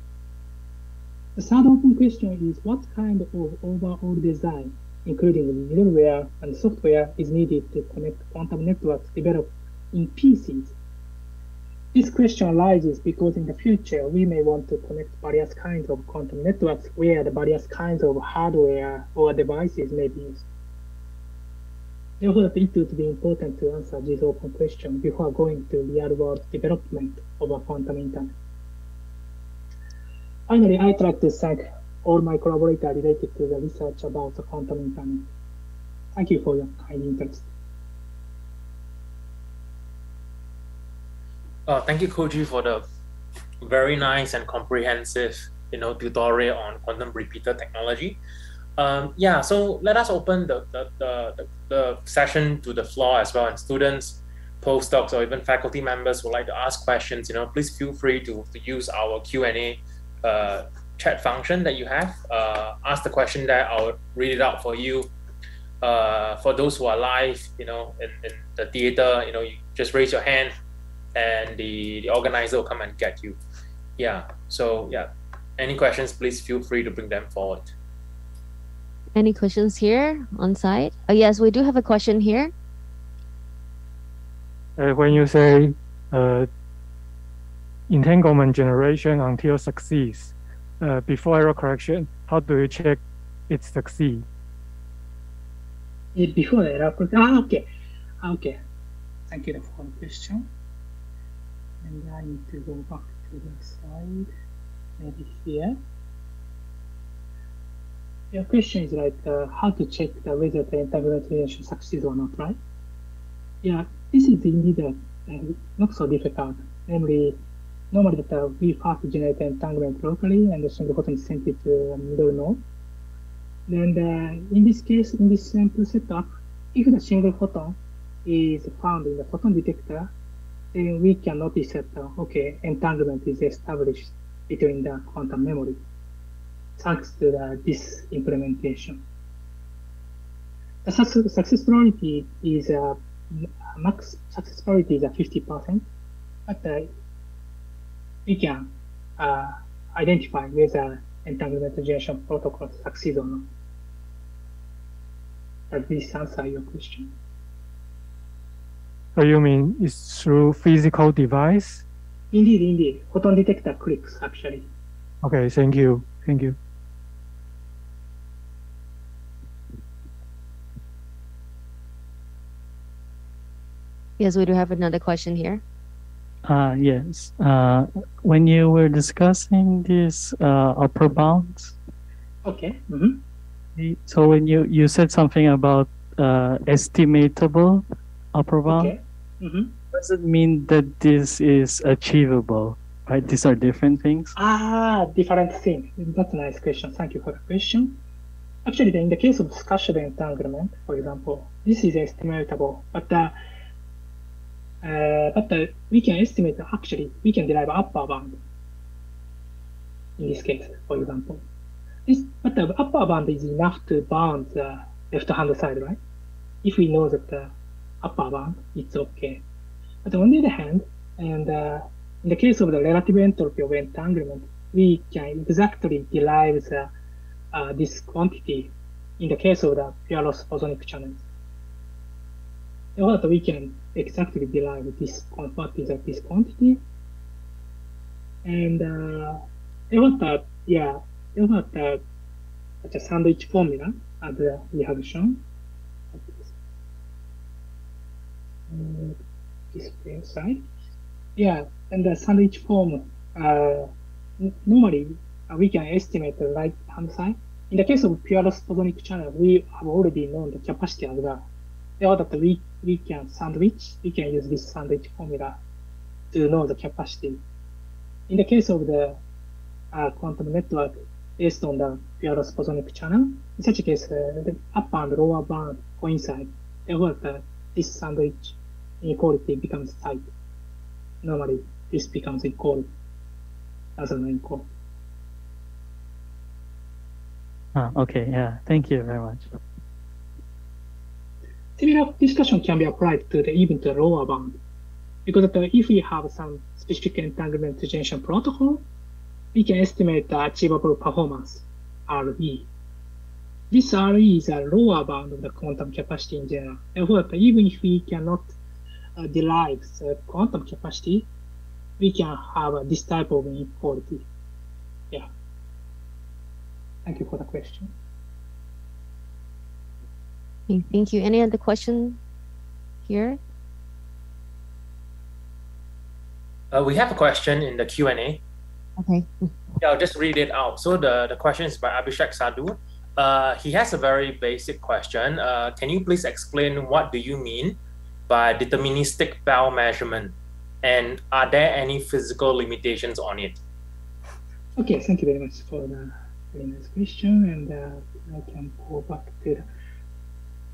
The third open question is what kind of overall design, including the middleware and software, is needed to connect quantum networks developed in PCs this question arises because in the future, we may want to connect various kinds of quantum networks where the various kinds of hardware or devices may be used. Therefore, it would be important to answer this open question before going to real-world development of a quantum internet. Finally, I'd like to thank all my collaborators related to the research about the quantum internet. Thank you for your kind interest. Uh, thank you, Koji, for the very nice and comprehensive, you know, tutorial on quantum repeater technology. Um, yeah, so let us open the, the, the, the, session to the floor as well, and students, postdocs, or even faculty members would like to ask questions. You know, please feel free to, to use our Q and A uh, chat function that you have. Uh, ask the question there. I'll read it out for you. Uh, for those who are live, you know, in, in the theater, you know, you just raise your hand and the, the organizer will come and get you. Yeah. So yeah, any questions, please feel free to bring them forward. Any questions here on site? Oh, yes, we do have a question here. Uh, when you say uh, entanglement generation until succeeds, uh, before error correction, how do you check it succeed? Before error correction, ah, okay, okay. Thank you for the question and I need to go back to the slide maybe here your question is like uh, how to check the whether the entanglement generation succeeds or not right? Yeah this is indeed uh, not so difficult. Namely normally that uh, we first generate entanglement locally and the single photon is sent to the middle node. Then uh, in this case in this sample setup if the single photon is found in the photon detector then we can notice that, uh, okay, entanglement is established between the quantum memory thanks to the, this implementation. The success, success probability is a max success probability is a 50%, but uh, we can uh, identify whether entanglement generation protocol succeeds or not. Does this answer your question? So you mean it's through physical device? Indeed, indeed. Photon detector clicks, actually. Okay, thank you. Thank you. Yes, we do have another question here. Uh, yes. Uh, when you were discussing this uh, upper bounds. Okay. Mm -hmm. So when you, you said something about uh, estimatable upper bound. Okay. Mm-hmm. Does it mean that this is achievable? Right? These are different things. Ah, different things. That's a nice question. Thank you for the question. Actually, in the case of squashed entanglement, for example, this is estimatable, but uh, but we can estimate actually we can derive upper bound in this case, for example. This, but the upper bound is enough to bound the left hand side, right? If we know that the upper bound, it's okay. But on the other hand, and uh, in the case of the relative entropy of entanglement, we can exactly derive the, uh, this quantity in the case of the pure loss bosonic channels. Therefore, we can exactly derive this what is this quantity. And uh, that yeah, therefore, the sandwich formula as we have shown display side. Yeah, and the sandwich form, uh, normally uh, we can estimate the right hand side. In the case of pure bosonic channel, we have already known the capacity as well. Therefore, that we, we can sandwich, we can use this sandwich formula to know the capacity. In the case of the uh, quantum network based on the bosonic channel, in such a case, uh, the upper and lower bound coincide. Therefore, the, this sandwich inequality becomes tight. Normally, this becomes equal as an equal. Ah, okay, yeah. Thank you very much. Similar discussion can be applied to the even the lower bound. Because if we have some specific entanglement generation protocol, we can estimate the achievable performance, RE. This RE is a lower bound of the quantum capacity in general. Therefore, even if we cannot uh, derive the quantum capacity, we can have uh, this type of inequality. Yeah. Thank you for the question. Okay, thank you. Any other question here? Uh, we have a question in the Q&A. Okay. Yeah, I'll just read it out. So the, the question is by Abhishek Sadhu. Uh, he has a very basic question. Uh, can you please explain what do you mean by deterministic Bell measurement? And are there any physical limitations on it? Okay, thank you very much for the very nice question. And uh, I can go back to the...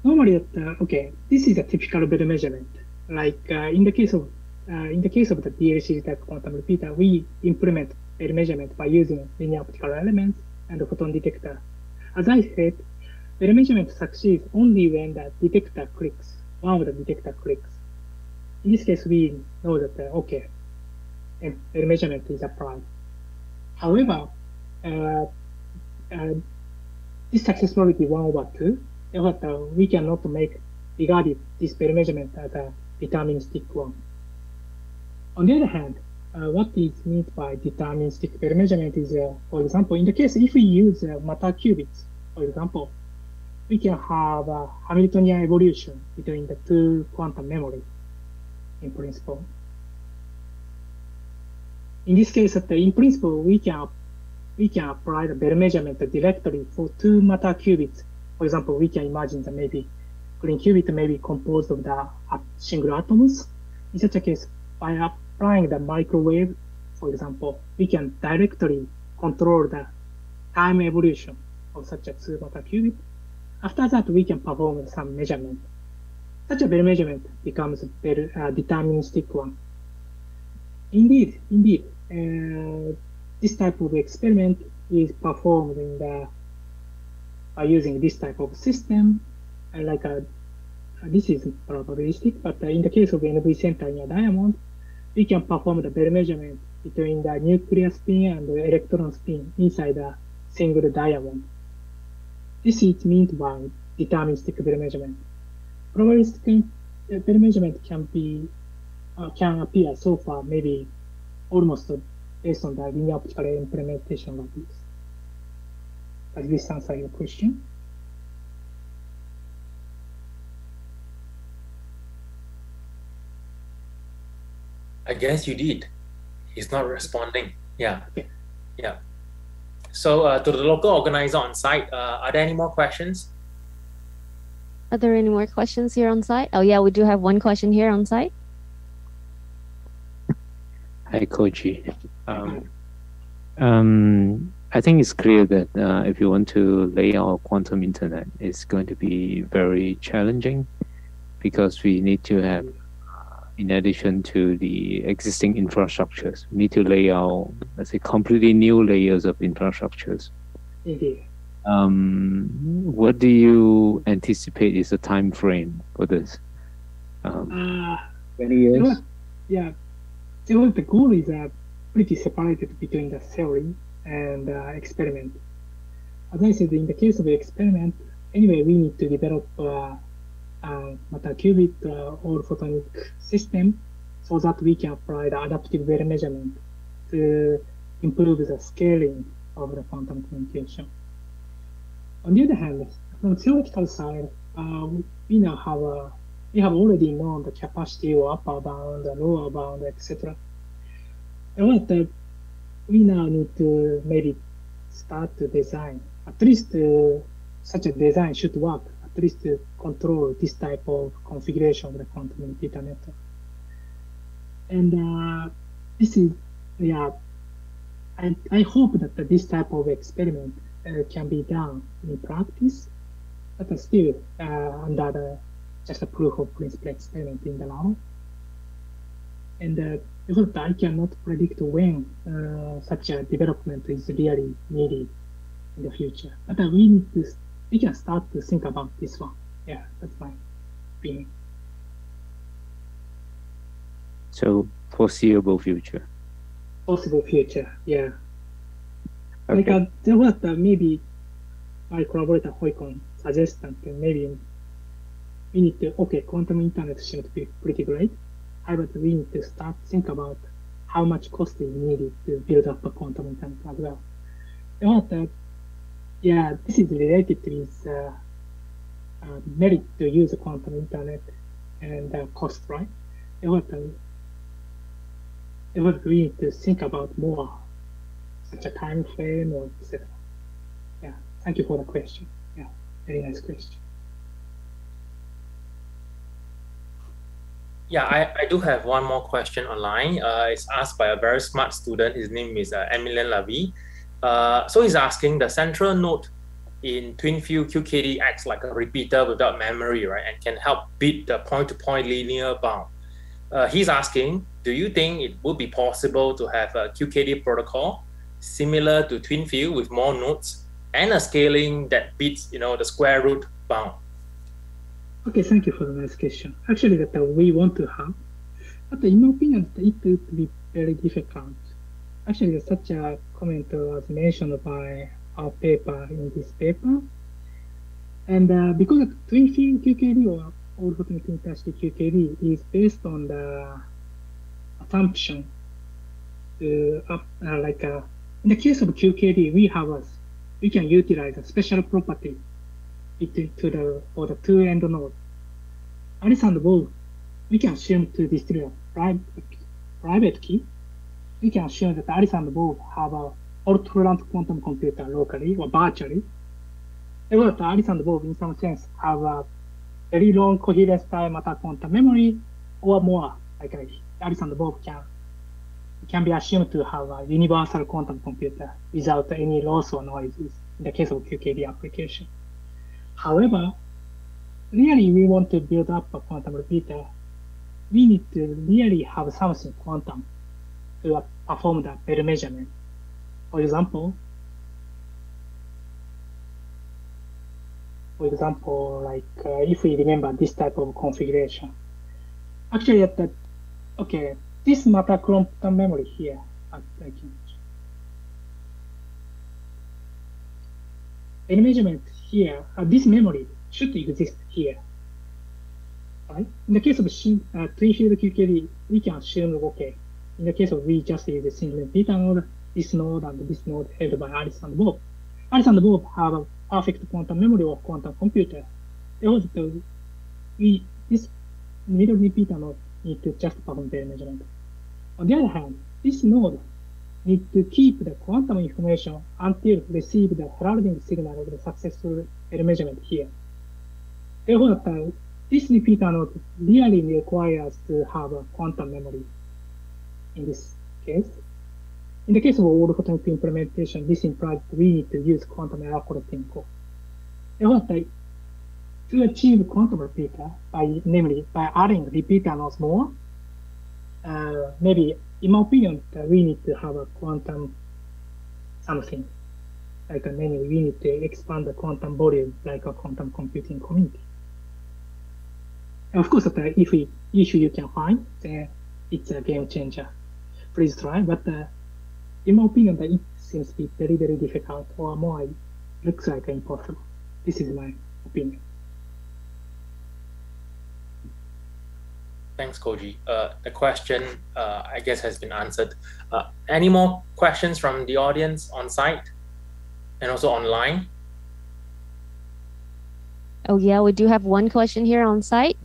Normally, uh, okay, this is a typical Bell measurement. Like uh, in the case of uh, in the case of the DLCZ type quantum repeater, we implement Bell measurement by using linear optical elements and the photon detector as I said, the measurement succeeds only when the detector clicks, one of the detector clicks. In this case, we know that, uh, okay, the measurement is applied. However, uh, uh, this success probability 1 over 2, we cannot make regarded this Bell measurement as a deterministic one. On the other hand, uh, what is meant by deterministic Bell measurement is, uh, for example, in the case if we use uh, matter qubits, for example, we can have a Hamiltonian evolution between the two quantum memory in principle. In this case, in principle, we can we can apply the Bell measurement directly for two matter qubits. For example, we can imagine that maybe green qubit may be composed of the single atoms. In such a case, by applying the microwave, for example, we can directly control the time evolution of such a two-matter qubit. After that, we can perform some measurement. Such a Bell measurement becomes a uh, deterministic one. Indeed, indeed, uh, this type of experiment is performed in the by using this type of system, uh, like a this is probabilistic, but in the case of NV center in a diamond, we can perform the Bell measurement between the nuclear spin and the electron spin inside a single diamond. This is meant by deterministic Bell measurement. Probabilistic Bell measurement can be uh, can appear so far maybe almost based on the linear optical implementation like this. Does this answer your question? I guess you did. He's not responding. Yeah. Okay. Yeah. So uh, to the local organizer on site, uh, are there any more questions? Are there any more questions here on site? Oh yeah, we do have one question here on site. Hi, Koji. Um, um, I think it's clear that uh, if you want to lay out quantum internet, it's going to be very challenging because we need to have in addition to the existing infrastructures. We need to lay out, let's say, completely new layers of infrastructures. Indeed. Um, what do you anticipate is the time frame for this? Um, uh, 20 years? yeah. So the goal is uh, pretty separated between the theory and uh, experiment. As I said, in the case of the experiment, anyway, we need to develop uh, uh, matter qubit uh, or photonic system so that we can apply the adaptive Bell measurement to improve the scaling of the quantum communication. On the other hand, from theoretical side, uh, we now have a, we have already known the capacity or upper bound, the lower bound, etc. And what uh, we now need to maybe start to design. At least uh, such a design should work at least to control this type of configuration of the quantum data network. And uh, this is, yeah, I, I hope that this type of experiment uh, can be done in practice, but still uh, under the, just a proof of principle experiment in the lab. And uh, because I cannot predict when uh, such a development is really needed in the future. But uh, we need to, we can start to think about this one. Yeah, that's my opinion. So foreseeable future. Possible future, yeah. Okay. Like uh, there was uh, maybe my collaborator Hoi-Kwong suggested that maybe we need to okay quantum internet should be pretty great, but we need to start think about how much cost is needed to build up a quantum internet as well. But uh, yeah, this is related to this uh, uh, merit to use a quantum internet and uh, cost, right? But, uh, but we need to think about more such a time frame or etc. Yeah, thank you for the question. Yeah, very nice question. Yeah, I, I do have one more question online. Uh, it's asked by a very smart student. His name is uh, Emilien Lavie. Uh, so he's asking the central node in twin-field QKD acts like a repeater without memory, right, and can help beat the point-to-point linear bound. Uh, he's asking, do you think it would be possible to have a QKD protocol similar to twin-field with more nodes and a scaling that beats, you know, the square root bound? Okay, thank you for the nice question. Actually, that uh, we want to have, but in my opinion, it would be very difficult. Actually, such a comment was mentioned by our paper in this paper. And uh, because of twin-field QKD or all-photonic intercity QKD is based on the assumption to, uh, uh, like uh, in the case of QKD, we have a, we can utilize a special property to, to the for the two end node. Alice and Bob, we can assume to distribute private, private key. We can assume that Alice and Bob have a fault-tolerant quantum computer locally or virtually. However, Alice and Bob, in some sense, have a very long coherence time at a quantum memory or more. Like Alice and Bob can can be assumed to have a universal quantum computer without any loss or noises in the case of QKD application. However, really we want to build up a quantum repeater, we need to really have something quantum to perform the Bell measurement. For example, for example, like uh, if we remember this type of configuration, actually at the, okay, this matter quantum memory here, any measurement here, uh, this memory should exist here. Right? In the case of uh, twin-field QKD, we can assume, okay, in the case of we just use a single beta node, this node and this node held by Alice and Bob. Alice and Bob have a perfect quantum memory or quantum computer. Therefore, we, this middle repeater node need to just perform their measurement. On the other hand, this node need to keep the quantum information until receive the heralding signal of the successful measurement here. Therefore, this repeater node really requires to have a quantum memory in this case. In the case of all photonic implementation, this implies we need to use quantum error correcting code. To achieve quantum repeater, by namely by adding repeater nodes more, uh, maybe in my opinion, uh, we need to have a quantum something. Like a mainly we need to expand the quantum volume like a quantum computing community. And of course, uh, if we issue you can find, then it's a game changer. Please try, but uh, in my opinion, that it seems to be very, very difficult or more looks like impossible. This is my opinion. Thanks, Koji. Uh, the question, uh, I guess, has been answered. Uh, any more questions from the audience on site and also online? Oh, yeah, we do have one question here on site.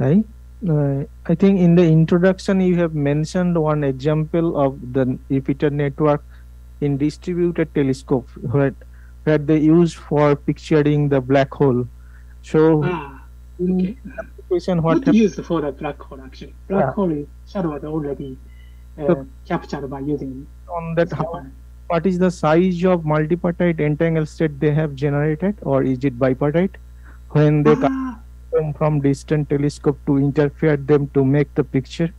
Hi. Uh, I think in the introduction you have mentioned one example of the repeater network in distributed telescope where, where they use for picturing the black hole. So ah, okay. application what Not used for the black hole actually. Black yeah. hole is shadow was already uh, so, captured by using on that how, what is the size of multipartite entangled state they have generated or is it bipartite when they ah. come from distant telescope to interfere them to make the picture?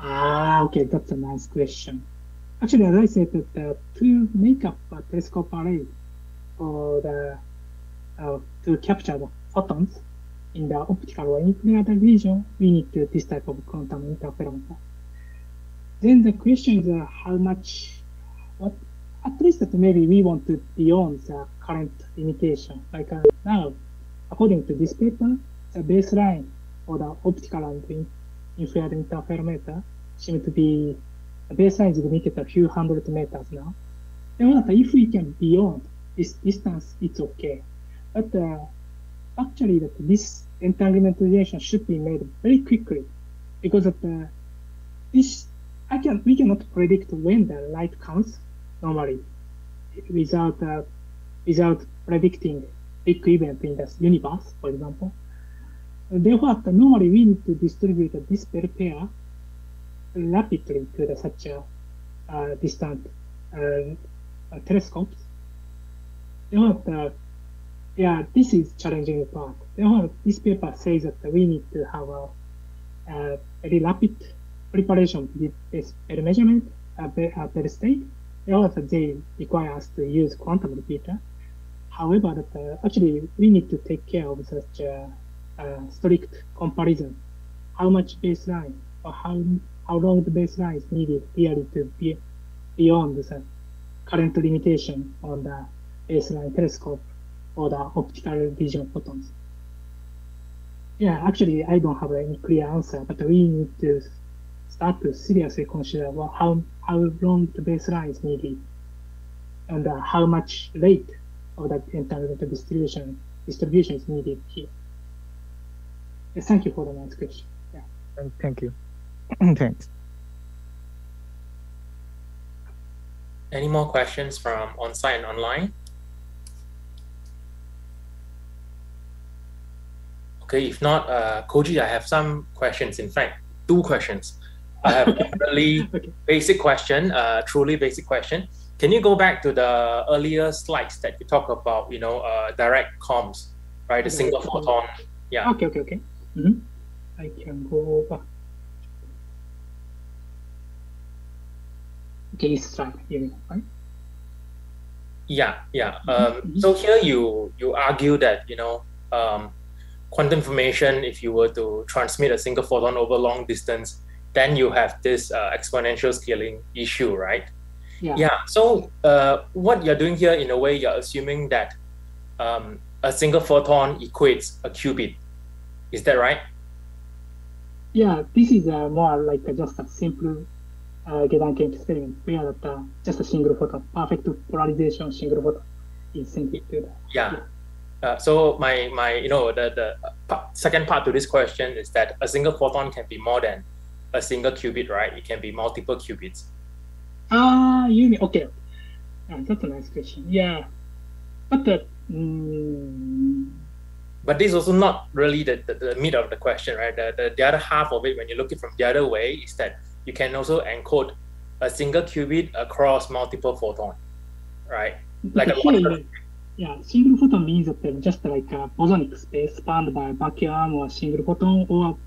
Ah, Ah, okay, that's a nice question. Actually, as I said, that uh, to make up a telescope array for the uh, to capture the photons in the optical or infrared region, we need to, this type of quantum interferometer. Then the question is uh, how much, what, at least that maybe we want to beyond the current limitation. Like uh, now, according to this paper, the baseline for the optical and infrared interferometer seem to be, the baseline is limited a few hundred meters now. And if we can beyond this distance, it's okay. But uh, actually, that this entanglementization should be made very quickly because of the, this I can we cannot predict when the light comes normally without uh, without predicting big event in the universe, for example. Therefore, normally we need to distribute this pair rapidly to the, such a uh, distant uh, telescopes. Therefore, yeah, this is challenging part. This paper says that we need to have a, very rapid preparation with this measurement at the state. Also, they require us to use quantum repeater. However, that, uh, actually, we need to take care of such a, a strict comparison. How much baseline or how, how long the baseline is needed really to be beyond the current limitation on the baseline telescope or the optical vision photons. Yeah, actually, I don't have any clear answer, but we need to start to seriously consider well, how, how long the baseline is needed and uh, how much rate of that entanglement distribution distribution is needed here. Yeah, thank you for the nice question. Yeah. Thank you. [clears throat] Thanks. Any more questions from on-site and online? Okay, if not, uh, Koji, I have some questions. In fact, two questions. I have [laughs] a really okay. basic question, uh, truly basic question. Can you go back to the earlier slides that you talk about, you know, uh, direct comms, right? The single photon. Yeah. Okay, okay, okay. Mm -hmm. I can go back. Okay, it's right here, right? Yeah, yeah. Um, mm -hmm. So here you you argue that you know um, quantum information, if you were to transmit a single photon over long distance, then you have this uh, exponential scaling issue, right? Yeah. Yeah. So uh, what you're doing here, in a way, you're assuming that um, a single photon equates a qubit. Is that right? Yeah. This is uh, more like just a simple uh, Gedanken experiment where that, uh, just a single photon, perfect polarization single photon is sent to the. Yeah. yeah. Uh, so my my you know the the part, second part to this question is that a single photon can be more than a single qubit, right? It can be multiple qubits. Ah, uh, you mean okay? Uh, that's a nice question. Yeah, but the. Mm... But this is also not really the, the, the meat of the question, right? The, the, the other half of it, when you look at it from the other way, is that you can also encode a single qubit across multiple photon, right? Like a yeah, single photon means that they're just like a bosonic space spanned by a vacuum or single photon or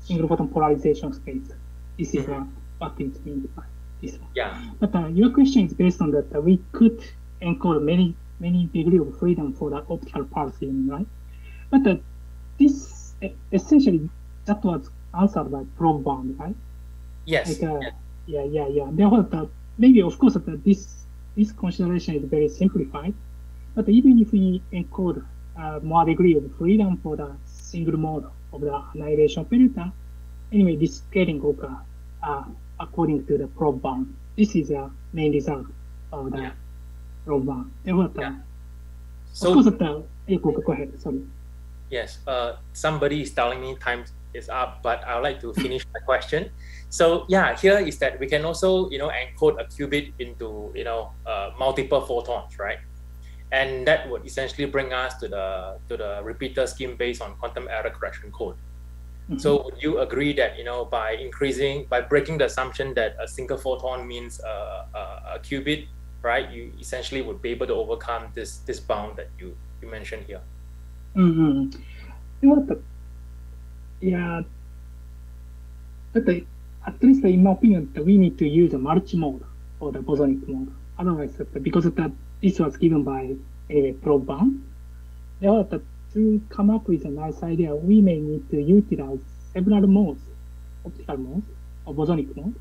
single photon polarization space. This is mm-hmm. what it means by this one. Yeah. But uh, your question is based on that uh, we could encode many many degree of freedom for the optical pulsing, right? But uh, this essentially that was answered by PLOB bound, right? Yes. Like, uh, yeah. yeah, yeah, yeah. Therefore, uh, maybe of course uh, this this consideration is very simplified, but even if we encode uh, more degree of freedom for the single mode of the annihilation filter, anyway, this scaling occur uh, according to the PLOB bound. This is the main result of the yeah. PLOB bound. Yeah. So, of course, the, yeah, go, go ahead, sorry. Yes, uh, somebody is telling me time is up, but I would like to finish my question. So yeah, here is that we can also you know encode a qubit into you know uh, multiple photons, right? And that would essentially bring us to the to the repeater scheme based on quantum error correction code. Mm-hmm. So would you agree that you know by increasing by breaking the assumption that a single photon means a, a, a qubit, right? You essentially would be able to overcome this this bound that you you mentioned here. Mm-hmm. You know, the, yeah, but the, at least in my opinion, we need to use a multi-mode or the bosonic mode. Otherwise, because of that this was given by a PLOB bound, therefore, to come up with a nice idea, we may need to utilize several modes, optical modes or bosonic modes,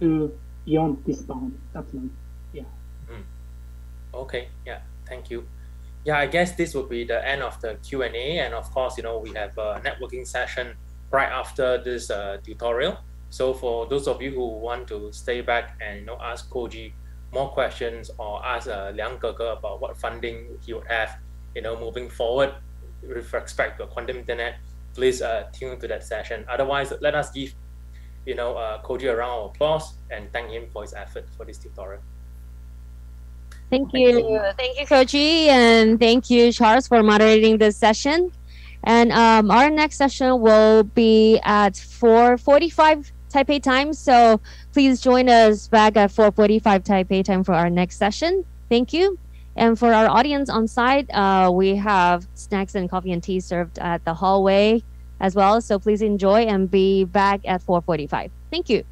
to beyond this bound. That's my, yeah. Mm. Okay, yeah, thank you. Yeah, I guess this would be the end of the Q&A. And of course, you know, we have a networking session right after this uh, tutorial. So for those of you who want to stay back and you know ask Koji more questions or ask uh, Liang Gege about what funding he would have, you know, moving forward with respect to quantum internet, please uh, tune to that session. Otherwise, let us give, you know, uh, Koji a round of applause and thank him for his effort for this tutorial. Thank you. Thank you, Koji, and thank you, Charles, for moderating this session. And um, our next session will be at 4:45 Taipei time. So please join us back at 4:45 Taipei time for our next session. Thank you. And for our audience on site, uh, we have snacks and coffee and tea served at the hallway as well. So please enjoy and be back at 4:45. Thank you.